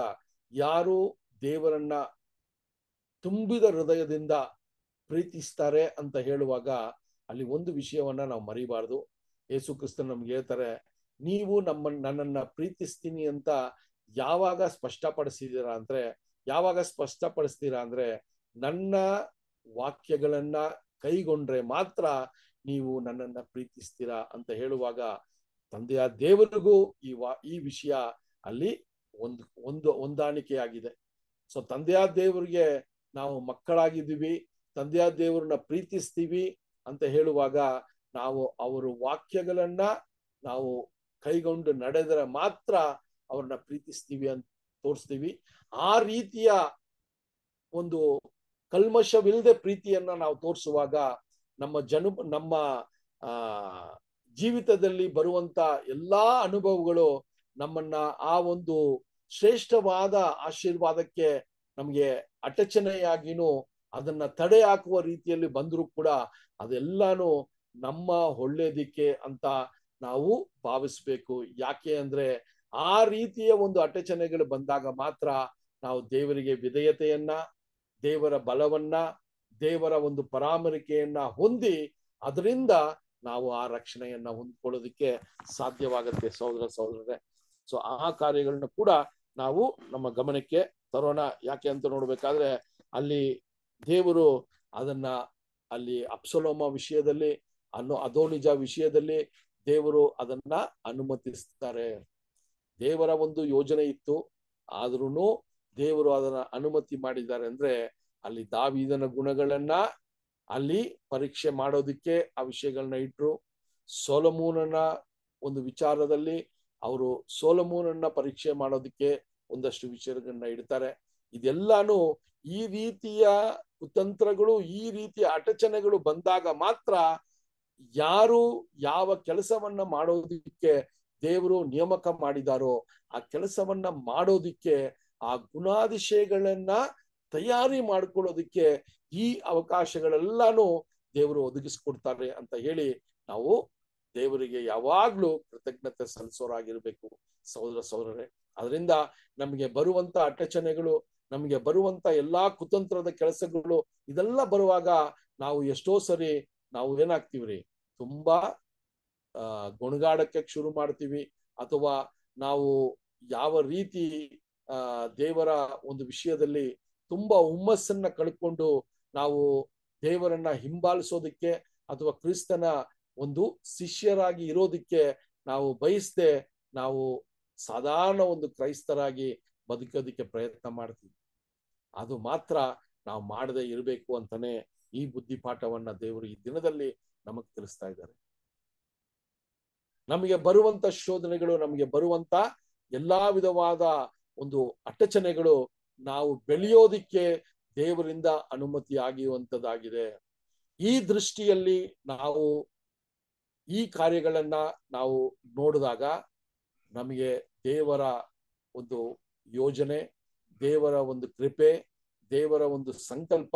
ಯಾರು ದೇವರನ್ನ ತುಂಬಿದ ಹೃದಯದಿಂದ ಪ್ರೀತಿಸ್ತಾರೆ ಅಂತ ಹೇಳುವಾಗ ಅಲ್ಲಿ ಒಂದು ವಿಷಯವನ್ನ ನಾವು ಮರಿಬಾರ್ದು. ಯೇಸು ಕ್ರಿಸ್ತನ್ ನಮ್ಗೆ ಹೇಳ್ತಾರೆ, ನೀವು ನಮ್ಮ, ನನ್ನನ್ನ ಪ್ರೀತಿಸ್ತೀನಿ ಅಂತ ಯಾವಾಗ ಸ್ಪಷ್ಟಪಡಿಸಿದೀರಾ ಅಂದ್ರೆ, ಯಾವಾಗ ಸ್ಪಷ್ಟಪಡಿಸ್ತೀರಾ ಅಂದ್ರೆ ನನ್ನ ವಾಕ್ಯಗಳನ್ನ ಕೈಗೊಂಡ್ರೆ ಮಾತ್ರ ನೀವು ನನ್ನನ್ನ ಪ್ರೀತಿಸ್ತೀರಾ ಅಂತ ಹೇಳುವಾಗ ತಂದೆಯ ದೇವರಿಗೂ ಈ ವಾ, ಈ ವಿಷಯ ಅಲ್ಲಿ ಒಂದು ಒಂದು ಹೊಂದಾಣಿಕೆಯಾಗಿದೆ. ಸೊ ತಂದೆಯ ದೇವರಿಗೆ ನಾವು ಮಕ್ಕಳಾಗಿದ್ದೀವಿ, ತಂದೆಯ ದೇವರನ್ನ ಪ್ರೀತಿಸ್ತೀವಿ ಅಂತ ಹೇಳುವಾಗ ನಾವು ಅವರ ವಾಕ್ಯಗಳನ್ನ ನಾವು ಕೈಗೊಂಡು ನಡೆದರೆ ಮಾತ್ರ ಅವ್ರನ್ನ ಪ್ರೀತಿಸ್ತೀವಿ ಅಂತ ತೋರಿಸ್ತೀವಿ. ಆ ರೀತಿಯ ಒಂದು ಕಲ್ಮಶವಿಲ್ಲದೆ ಪ್ರೀತಿಯನ್ನ ನಾವು ತೋರಿಸುವಾಗ ನಮ್ಮ ಜನ, ನಮ್ಮ, ಆ, ಜೀವಿತದಲ್ಲಿ ಬರುವಂತ ಎಲ್ಲಾ ಅನುಭವಗಳು ನಮ್ಮನ್ನ ಆ ಒಂದು ಶ್ರೇಷ್ಠವಾದ ಆಶೀರ್ವಾದಕ್ಕೆ ನಮ್ಗೆ ಅಟಚಣೆಯಾಗಿನೂ ಅದನ್ನ ತಡೆ ಹಾಕುವ ರೀತಿಯಲ್ಲಿ ಬಂದರೂ ಕೂಡ ಅದೆಲ್ಲಾನು ನಮ್ಮ ಒಳ್ಳೇದಿಕ್ಕೆ ಅಂತ ನಾವು ಭಾವಿಸ್ಬೇಕು. ಯಾಕೆ ಅಂದ್ರೆ ಆ ರೀತಿಯ ಒಂದು ಅಟಚಣೆಗಳು ಬಂದಾಗ ಮಾತ್ರ ನಾವು ದೇವರಿಗೆ ವಿಧೇಯತೆಯನ್ನ ದೇವರ ಬಲವನ್ನ, ದೇವರ ಒಂದು ಪರಾಮರಿಕೆಯನ್ನ ಹೊಂದಿ ಅದರಿಂದ ನಾವು ಆ ರಕ್ಷಣೆಯನ್ನ ಹೊಂದ್ಕೊಳ್ಳೋದಕ್ಕೆ ಸಾಧ್ಯವಾಗುತ್ತೆ ಸಹೋದರ ಸಹೋದರರೇ. ಸೊ ಆ ಕಾರ್ಯಗಳನ್ನ ಕೂಡ ನಾವು ನಮ್ಮ ಗಮನಕ್ಕೆ ತರೋಣ. ಯಾಕೆ ಅಂತ ನೋಡ್ಬೇಕಾದ್ರೆ, ಅಲ್ಲಿ ದೇವರು ಅದನ್ನ ಅಲ್ಲಿ ಅಪ್ಸಲೋಮ ವಿಷಯದಲ್ಲಿ ಅನ್ನೋ ಅದೋನಿಜ ವಿಷಯದಲ್ಲಿ ದೇವರು ಅದನ್ನ ಅನುಮತಿಸ್ತಾರೆ. ದೇವರ ಒಂದು ಯೋಜನೆ ಇತ್ತು. ಆದ್ರೂ ದೇವರು ಅದನ್ನ ಅನುಮತಿ ಮಾಡಿದ್ದಾರೆ ಅಂದ್ರೆ ಅಲ್ಲಿ ದಾವಿದನ ಗುಣಗಳನ್ನ ಅಲ್ಲಿ ಪರೀಕ್ಷೆ ಮಾಡೋದಿಕ್ಕೆ ಆ ವಿಷಯಗಳನ್ನ ಇಟ್ರು. ಸೋಲಮೂನನ ಒಂದು ವಿಚಾರದಲ್ಲಿ ಅವರು ಸೋಲಮೂನನ್ನ ಪರೀಕ್ಷೆ ಮಾಡೋದಿಕ್ಕೆ ಒಂದಷ್ಟು ವಿಚಾರಗಳನ್ನ ಇಡ್ತಾರೆ. ಇದೆಲ್ಲಾನು ಈ ರೀತಿಯ ಕುತಂತ್ರಗಳು, ಈ ರೀತಿಯ ಅಟಚಣೆಗಳು ಬಂದಾಗ ಮಾತ್ರ ಯಾರು ಯಾವ ಕೆಲಸವನ್ನ ಮಾಡೋದಿಕ್ಕೆ ದೇವರು ನೇಮಕ ಮಾಡಿದಾರೋ ಆ ಕೆಲಸವನ್ನ ಮಾಡೋದಿಕ್ಕೆ ಆ ಗುಣಾದಿಶಯಗಳನ್ನ ತಯಾರಿ ಮಾಡ್ಕೊಳ್ಳೋದಿಕ್ಕೆ ಈ ಅವಕಾಶಗಳೆಲ್ಲಾನು ದೇವರು ಒದಗಿಸ್ಕೊಡ್ತಾರೆ ಅಂತ ಹೇಳಿ ನಾವು ದೇವರಿಗೆ ಯಾವಾಗ್ಲೂ ಕೃತಜ್ಞತೆ ಸಲ್ಲಿಸೋರಾಗಿರ್ಬೇಕು ಸಹೋದರ ಸಹೋದರರೇ. ಅದರಿಂದ ನಮಗೆ ಬರುವಂತ ಅಡಚಣೆಗಳು, ನಮಗೆ ಬರುವಂತ ಎಲ್ಲಾ ಕುತಂತ್ರದ ಕೆಲಸಗಳು ಇದೆಲ್ಲ ಬರುವಾಗ ನಾವು ಎಷ್ಟೋ ಸರಿ ನಾವು ಏನಾಗ್ತೀವ್ರಿ? ತುಂಬಾ, ಆ, ಗುಣಗಾಡಕ್ಕೆ ಶುರು ಮಾಡ್ತೀವಿ ಅಥವಾ ನಾವು ಯಾವ ರೀತಿ ದೇವರ ಒಂದು ವಿಷಯದಲ್ಲಿ ತುಂಬಾ ಹುಮ್ಮಸ್ಸನ್ನ ಕಳ್ಕೊಂಡು ನಾವು ದೇವರನ್ನ ಹಿಂಬಾಲಿಸೋದಕ್ಕೆ ಅಥವಾ ಕ್ರಿಸ್ತನ ಒಂದು ಶಿಷ್ಯರಾಗಿ ಇರೋದಕ್ಕೆ ನಾವು ಬಯಸದೆ ನಾವು ಸಾಧಾರಣ ಒಂದು ಕ್ರೈಸ್ತರಾಗಿ ಬದುಕೋದಕ್ಕೆ ಪ್ರಯತ್ನ ಮಾಡ್ತೀವಿ. ಅದು ಮಾತ್ರ ನಾವು ಮಾಡದೆ ಇರಬೇಕು ಅಂತಾನೆ ಈ ಬುದ್ಧಿಪಾಠವನ್ನ ದೇವರು ಈ ದಿನದಲ್ಲಿ ನಮಗ್ ತಿಳಿಸ್ತಾ ಇದ್ದಾರೆ. ನಮಗೆ ಬರುವಂತ ಶೋಧನೆಗಳು ನಮಗೆ ಬರುವಂತ ಎಲ್ಲಾ ವಿಧವಾದ ಒಂದು ಅಟಚಣೆಗಳು ನಾವು ಬೆಳೆಯೋದಿಕ್ಕೆ ದೇವರಿಂದ ಅನುಮತಿ ಆಗಿರುವಂತದ್ದಾಗಿದೆ ಈ ದೃಷ್ಟಿಯಲ್ಲಿ ನಾವು ಈ ಕಾರ್ಯಗಳನ್ನ ನಾವು ನೋಡಿದಾಗ ನಮಗೆ ದೇವರ ಒಂದು ಯೋಜನೆ, ದೇವರ ಒಂದು ಕೃಪೆ, ದೇವರ ಒಂದು ಸಂಕಲ್ಪ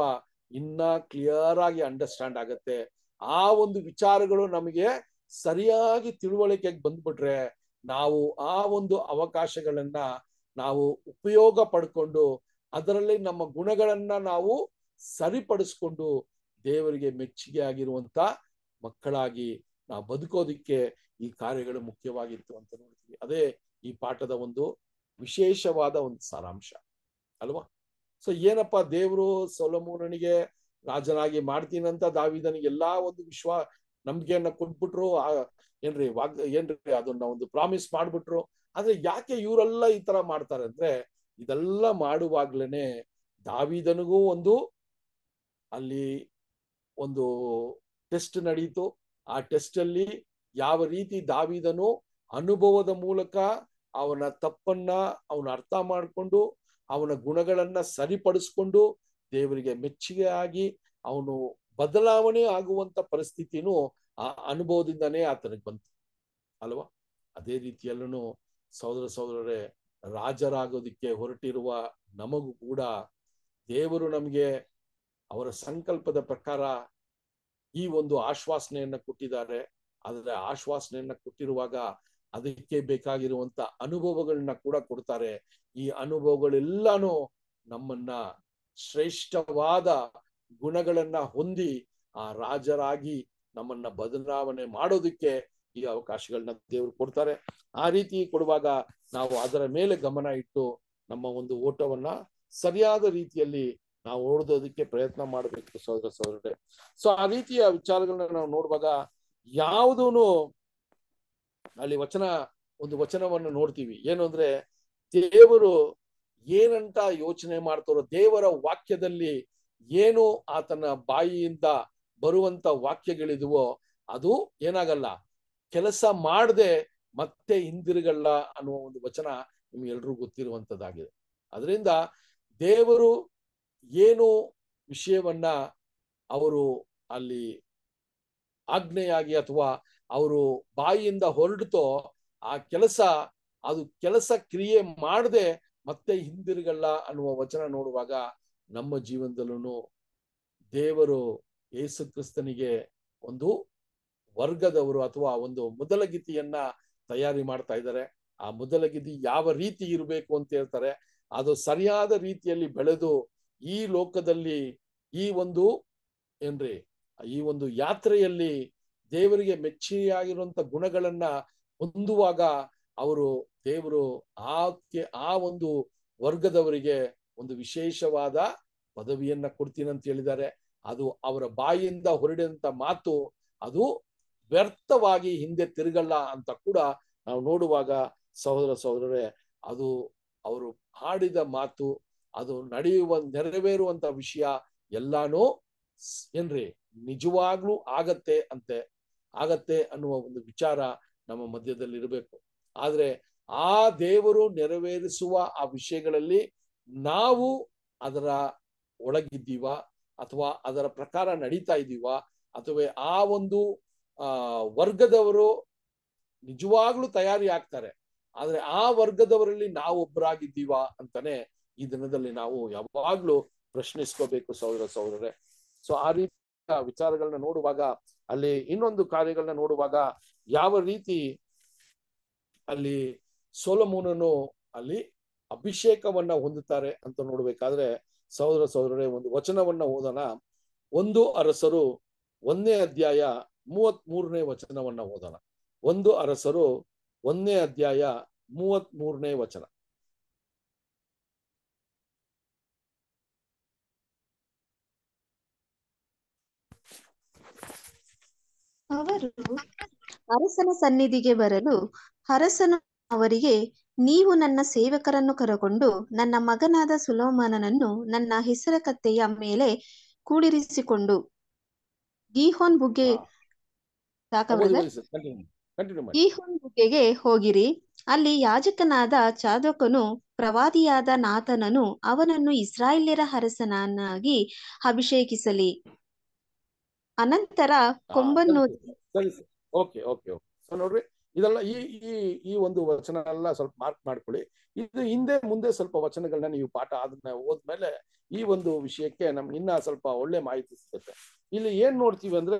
ಇನ್ನ ಕ್ಲಿಯರ್ ಆಗಿ ಅಂಡರ್ಸ್ಟ್ಯಾಂಡ್ ಆಗತ್ತೆ. ಆ ಒಂದು ವಿಚಾರಗಳು ನಮಗೆ ಸರಿಯಾಗಿ ತಿಳುವಳಿಕೆಗೆ ಬಂದ್ಬಿಟ್ರೆ ನಾವು ಆ ಒಂದು ಅವಕಾಶಗಳನ್ನ ನಾವು ಉಪಯೋಗ ಪಡ್ಕೊಂಡು ಅದರಲ್ಲಿ ನಮ್ಮ ಗುಣಗಳನ್ನ ನಾವು ಸರಿಪಡಿಸ್ಕೊಂಡು ದೇವರಿಗೆ ಮೆಚ್ಚುಗೆ ಆಗಿರುವಂತ ಮಕ್ಕಳಾಗಿ ನಾವು ಬದುಕೋದಿಕ್ಕೆ ಈ ಕಾರ್ಯಗಳು ಮುಖ್ಯವಾಗಿತ್ತು ಅಂತ ನೋಡ್ತೀವಿ. ಅದೇ ಈ ಪಾಠದ ಒಂದು ವಿಶೇಷವಾದ ಒಂದು ಸಾರಾಂಶ, ಅಲ್ವಾ? ಸೊ ಏನಪ್ಪ ದೇವರು ಸೊಲಮೂರನಿಗೆ ರಾಜನಾಗಿ ಮಾಡ್ತೀನಂತ ದಾವಿದನಿಗೆ ಎಲ್ಲಾ ಒಂದು ವಿಶ್ವ ನಂಬಿಕೆಯನ್ನ ಕೊಟ್ಬಿಟ್ರು ಏನ್ರಿ ವಾಗ್, ಏನ್ರಿ ಅದನ್ನ ಒಂದು ಪ್ರಾಮಿಸ್ ಮಾಡ್ಬಿಟ್ರು ಆದ್ರೆ ಯಾಕೆ ಇವರೆಲ್ಲ ಈ ತರ ಮಾಡ್ತಾರೆ ಅಂದ್ರೆ ಇದೆಲ್ಲ ಮಾಡುವಾಗ್ಲೇನೆ ದಾವಿದನಿಗೂ ಒಂದು ಅಲ್ಲಿ ಒಂದು ಟೆಸ್ಟ್ ನಡೀತು. ಆ ಟೆಸ್ಟ್ ಅಲ್ಲಿ ಯಾವ ರೀತಿ ದಾವಿದನು ಅನುಭವದ ಮೂಲಕ ಅವನ ತಪ್ಪನ್ನ ಅವನ ಅರ್ಥ ಮಾಡಿಕೊಂಡು ಅವನ ಗುಣಗಳನ್ನ ಸರಿಪಡಿಸ್ಕೊಂಡು ದೇವರಿಗೆ ಮೆಚ್ಚುಗೆ ಆಗಿ ಅವನು ಬದಲಾವಣೆ ಆಗುವಂತ ಪರಿಸ್ಥಿತಿನೂ ಆ ಅನುಭವದಿಂದನೇ ಆತನಿಗೆ ಬಂತು. ಅಲ್ವಾ? ಅದೇ ರೀತಿಯಲ್ಲೂ ಸಹೋದರ ಸಹೋದರರೇ ರಾಜರಾಗೋದಿಕ್ಕೆ ಹೊರಟಿರುವ ನಮಗೂ ಕೂಡ ದೇವರು ನಮಗೆ ಅವರ ಸಂಕಲ್ಪದ ಪ್ರಕಾರ ಈ ಒಂದು ಆಶ್ವಾಸನೆಯನ್ನ ಕೊಟ್ಟಿದ್ದಾರೆ. ಆದರೆ ಆಶ್ವಾಸನೆಯನ್ನ ಕೊಟ್ಟಿರುವಾಗ ಅದಕ್ಕೆ ಬೇಕಾಗಿರುವಂತ ಅನುಭವಗಳನ್ನ ಕೂಡ ಕೊಡ್ತಾರೆ. ಈ ಅನುಭವಗಳೆಲ್ಲಾನು ನಮ್ಮನ್ನ ಶ್ರೇಷ್ಠವಾದ ಗುಣಗಳನ್ನ ಹೊಂದಿ ಆ ರಾಜರಾಗಿ ನಮ್ಮನ್ನ ಬದಲಾವಣೆ ಮಾಡೋದಕ್ಕೆ ಈ ಅವಕಾಶಗಳನ್ನ ದೇವರು ಕೊಡ್ತಾರೆ. ಆ ರೀತಿ ಕೊಡುವಾಗ ನಾವು ಅದರ ಮೇಲೆ ಗಮನ ಇಟ್ಟು ನಮ್ಮ ಒಂದು ಓಟವನ್ನ ಸರಿಯಾದ ರೀತಿಯಲ್ಲಿ ನಾವು ಓಡೋದಕ್ಕೆ ಪ್ರಯತ್ನ ಮಾಡಬೇಕು ಸಹೋದರ ಸಹೋದರರೇ. ಸೊ ಆ ರೀತಿಯ ವಿಚಾರಗಳನ್ನ ನಾವು ನೋಡುವಾಗ ಯಾವುದೂನು ಅಲ್ಲಿ ವಚನ, ಒಂದು ವಚನವನ್ನು ನೋಡ್ತೀವಿ. ಏನು ಅಂದ್ರೆ, ದೇವರು ಏನಂತ ಯೋಚನೆ ಮಾಡ್ತಾರೋ, ದೇವರ ವಾಕ್ಯದಲ್ಲಿ ಏನು ಆತನ ಬಾಯಿಯಿಂದ ಬರುವಂತ ವಾಕ್ಯಗಳಿದುವೋ, ಅದು ಏನಾಗಲ್ಲ. ಕೆಲಸ ಮಾಡದೆ ಮತ್ತೆ ಹಿಂದಿರುಗಲ್ಲ ಅನ್ನುವ ಒಂದು ವಚನ ನಿಮ್ಗೆಲ್ರಿಗೂ ಗೊತ್ತಿರುವಂತದ್ದಾಗಿದೆ. ಅದರಿಂದ ದೇವರು ಏನು ವಿಷಯವನ್ನ ಅವರು ಅಲ್ಲಿ ಆಜ್ಞೆಯಾಗಿ ಅಥವಾ ಅವರು ಬಾಯಿಯಿಂದ ಹೊರಡ್ತೋ ಆ ಕೆಲಸ, ಅದು ಕೆಲಸ ಕ್ರಿಯೆ ಮಾಡದೆ ಮತ್ತೆ ಹಿಂದಿರುಗಲ್ಲ ಅನ್ನುವ ವಚನ ನೋಡುವಾಗ ನಮ್ಮ ಜೀವನದಲ್ಲೂ ದೇವರು ಯೇಸು ಕ್ರಿಸ್ತನಿಗೆ ಒಂದು ವರ್ಗದವರು ಅಥವಾ ಒಂದು ಮೊದಲಗಿತಿಯನ್ನ ತಯಾರಿ ಮಾಡ್ತಾ ಇದ್ದಾರೆ. ಆ ಮೊದಲಗಿತಿ ಯಾವ ರೀತಿ ಇರಬೇಕು ಅಂತ ಹೇಳ್ತಾರೆ. ಅದು ಸರಿಯಾದ ರೀತಿಯಲ್ಲಿ ಬೆಳೆದು ಈ ಲೋಕದಲ್ಲಿ ಈ ಒಂದು ಏನ್ರಿ, ಈ ಒಂದು ಯಾತ್ರೆಯಲ್ಲಿ ದೇವರಿಗೆ ಮೆಚ್ಚಿಯಾಗಿರುವಂತ ಗುಣಗಳನ್ನ ಹೊಂದುವಾಗ ಅವರು ದೇವರು ಆಕೆ, ಆ ಒಂದು ವರ್ಗದವರಿಗೆ ಒಂದು ವಿಶೇಷವಾದ ಪದವಿಯನ್ನ ಕೊಡ್ತೀನಿ ಅಂತ ಹೇಳಿದ್ದಾರೆ. ಅದು ಅವರ ಬಾಯಿಯಿಂದ ಹೊರಡಿದಂತ ಮಾತು, ಅದು ವ್ಯರ್ಥವಾಗಿ ಹಿಂದೆ ತಿರುಗಲ್ಲ ಅಂತ ಕೂಡ ನಾವು ನೋಡುವಾಗ ಸಹೋದರ ಸಹೋದರರೇ, ಅದು ಅವರು ಹಾಡಿದ ಮಾತು, ಅದು ನಡೆಯುವ, ನೆರವೇರುವಂತ ವಿಷಯ ಎಲ್ಲಾನು ಏನ್ರಿ, ನಿಜವಾಗ್ಲೂ ಆಗತ್ತೆ ಅಂತೆ, ಆಗತ್ತೆ ಅನ್ನುವ ಒಂದು ವಿಚಾರ ನಮ್ಮ ಮಧ್ಯದಲ್ಲಿ ಇರಬೇಕು. ಆದ್ರೆ ಆ ದೇವರು ನೆರವೇರಿಸುವ ಆ ವಿಷಯಗಳಲ್ಲಿ ನಾವು ಅದರ ಒಳಗಿದ್ದೀವ ಅಥವಾ ಅದರ ಪ್ರಕಾರ ನಡೀತಾ ಇದ್ದೀವ, ಅಥವಾ ಆ ಒಂದು ಆ, ವರ್ಗದವರು ನಿಜವಾಗ್ಲೂ ತಯಾರಿ ಆಗ್ತಾರೆ ಆದ್ರೆ ಆ ವರ್ಗದವರಲ್ಲಿ ನಾವು ಒಬ್ಬರಾಗಿದ್ದೀವ ಅಂತಾನೆ ಈ ದಿನದಲ್ಲಿ ನಾವು ಯಾವಾಗ್ಲೂ ಪ್ರಶ್ನಿಸ್ಕೋಬೇಕು ಸಹೋದರ ಸಹೋದರರೇ ಸೊ ಆ ರೀತಿಯ ವಿಚಾರಗಳನ್ನ ನೋಡುವಾಗ, ಅಲ್ಲಿ ಇನ್ನೊಂದು ಕಾರ್ಯಗಳನ್ನ ನೋಡುವಾಗ ಯಾವ ರೀತಿ ಅಲ್ಲಿ ಸೋಲಮೂನನು ಅಲ್ಲಿ ಅಭಿಷೇಕವನ್ನ ಹೊಂದುತ್ತಾರೆ ಅಂತ ನೋಡ್ಬೇಕಾದ್ರೆ ಸಹೋದರ ಸಹೋದರರೇ ಒಂದು ವಚನವನ್ನ ಓದೋಣ. ಒಂದು ಅರಸರು ಒಂದನೇ ಅಧ್ಯಾಯ ಮೂವತ್ ಮೂರನೇ ವಚನವನ್ನ ಓದೋಣ ಒಂದು ಅರಸರು ಒಂದನೇ ಅಧ್ಯಾಯ ಮೂವತ್ ಮೂರನೇ ವಚನ ಅವರು ಅರಸನ ಸನ್ನಿಧಿಗೆ ಬರಲು ಅರಸನು ಅವರಿಗೆ ನೀವು ನನ್ನ ಸೇವಕರನ್ನು ಕರಕೊಂಡು ನನ್ನ ಮಗನಾದ ಸುಲೋಮನನನ್ನು ನನ್ನ ಹೆಸರ ಕತ್ತೆಯ ಮೇಲೆ ಕೂಡಿರಿಸಿಕೊಂಡು ಗೀಹೋನ್ ಬುಗ್ಗೆ. ಸಾಕಾ ಗೀಹೋನ್ ಬುಗ್ಗೆಗೆ ಹೋಗಿರಿ. ಅಲ್ಲಿ ಯಾಜಕನಾದ ಚಾದಕನು ಪ್ರವಾದಿಯಾದ ನಾತನನು ಅವನನ್ನು ಇಸ್ರಾಯೇಲ್ಯರ ಅರಸನನ್ನಾಗಿ ಅಭಿಷೇಕಿಸಲಿ. ಅನಂತರ ಕೊಂಬನ್ನು ಓಕೆ ಓಕೆ ನೋಡ್ರಿ ಇದೆಲ್ಲ ಈ ಈ ಈ ಒಂದು ವಚನ ಎಲ್ಲ ಸ್ವಲ್ಪ ಮಾರ್ಕ್ ಮಾಡ್ಕೊಳ್ಳಿ. ಇದು ಹಿಂದೆ ಮುಂದೆ ಸ್ವಲ್ಪ ವಚನಗಳನ್ನ ನೀವು ಪಾಠ ಅದನ್ನ ಹೋದ್ಮೇಲೆ ಈ ಒಂದು ವಿಷಯಕ್ಕೆ ನಮ್ಗೆ ಇನ್ನ ಸ್ವಲ್ಪ ಒಳ್ಳೆ ಮಾಹಿತಿ ಸಿಗುತ್ತೆ. ಇಲ್ಲಿ ಏನ್ ನೋಡ್ತೀವಿ ಅಂದ್ರೆ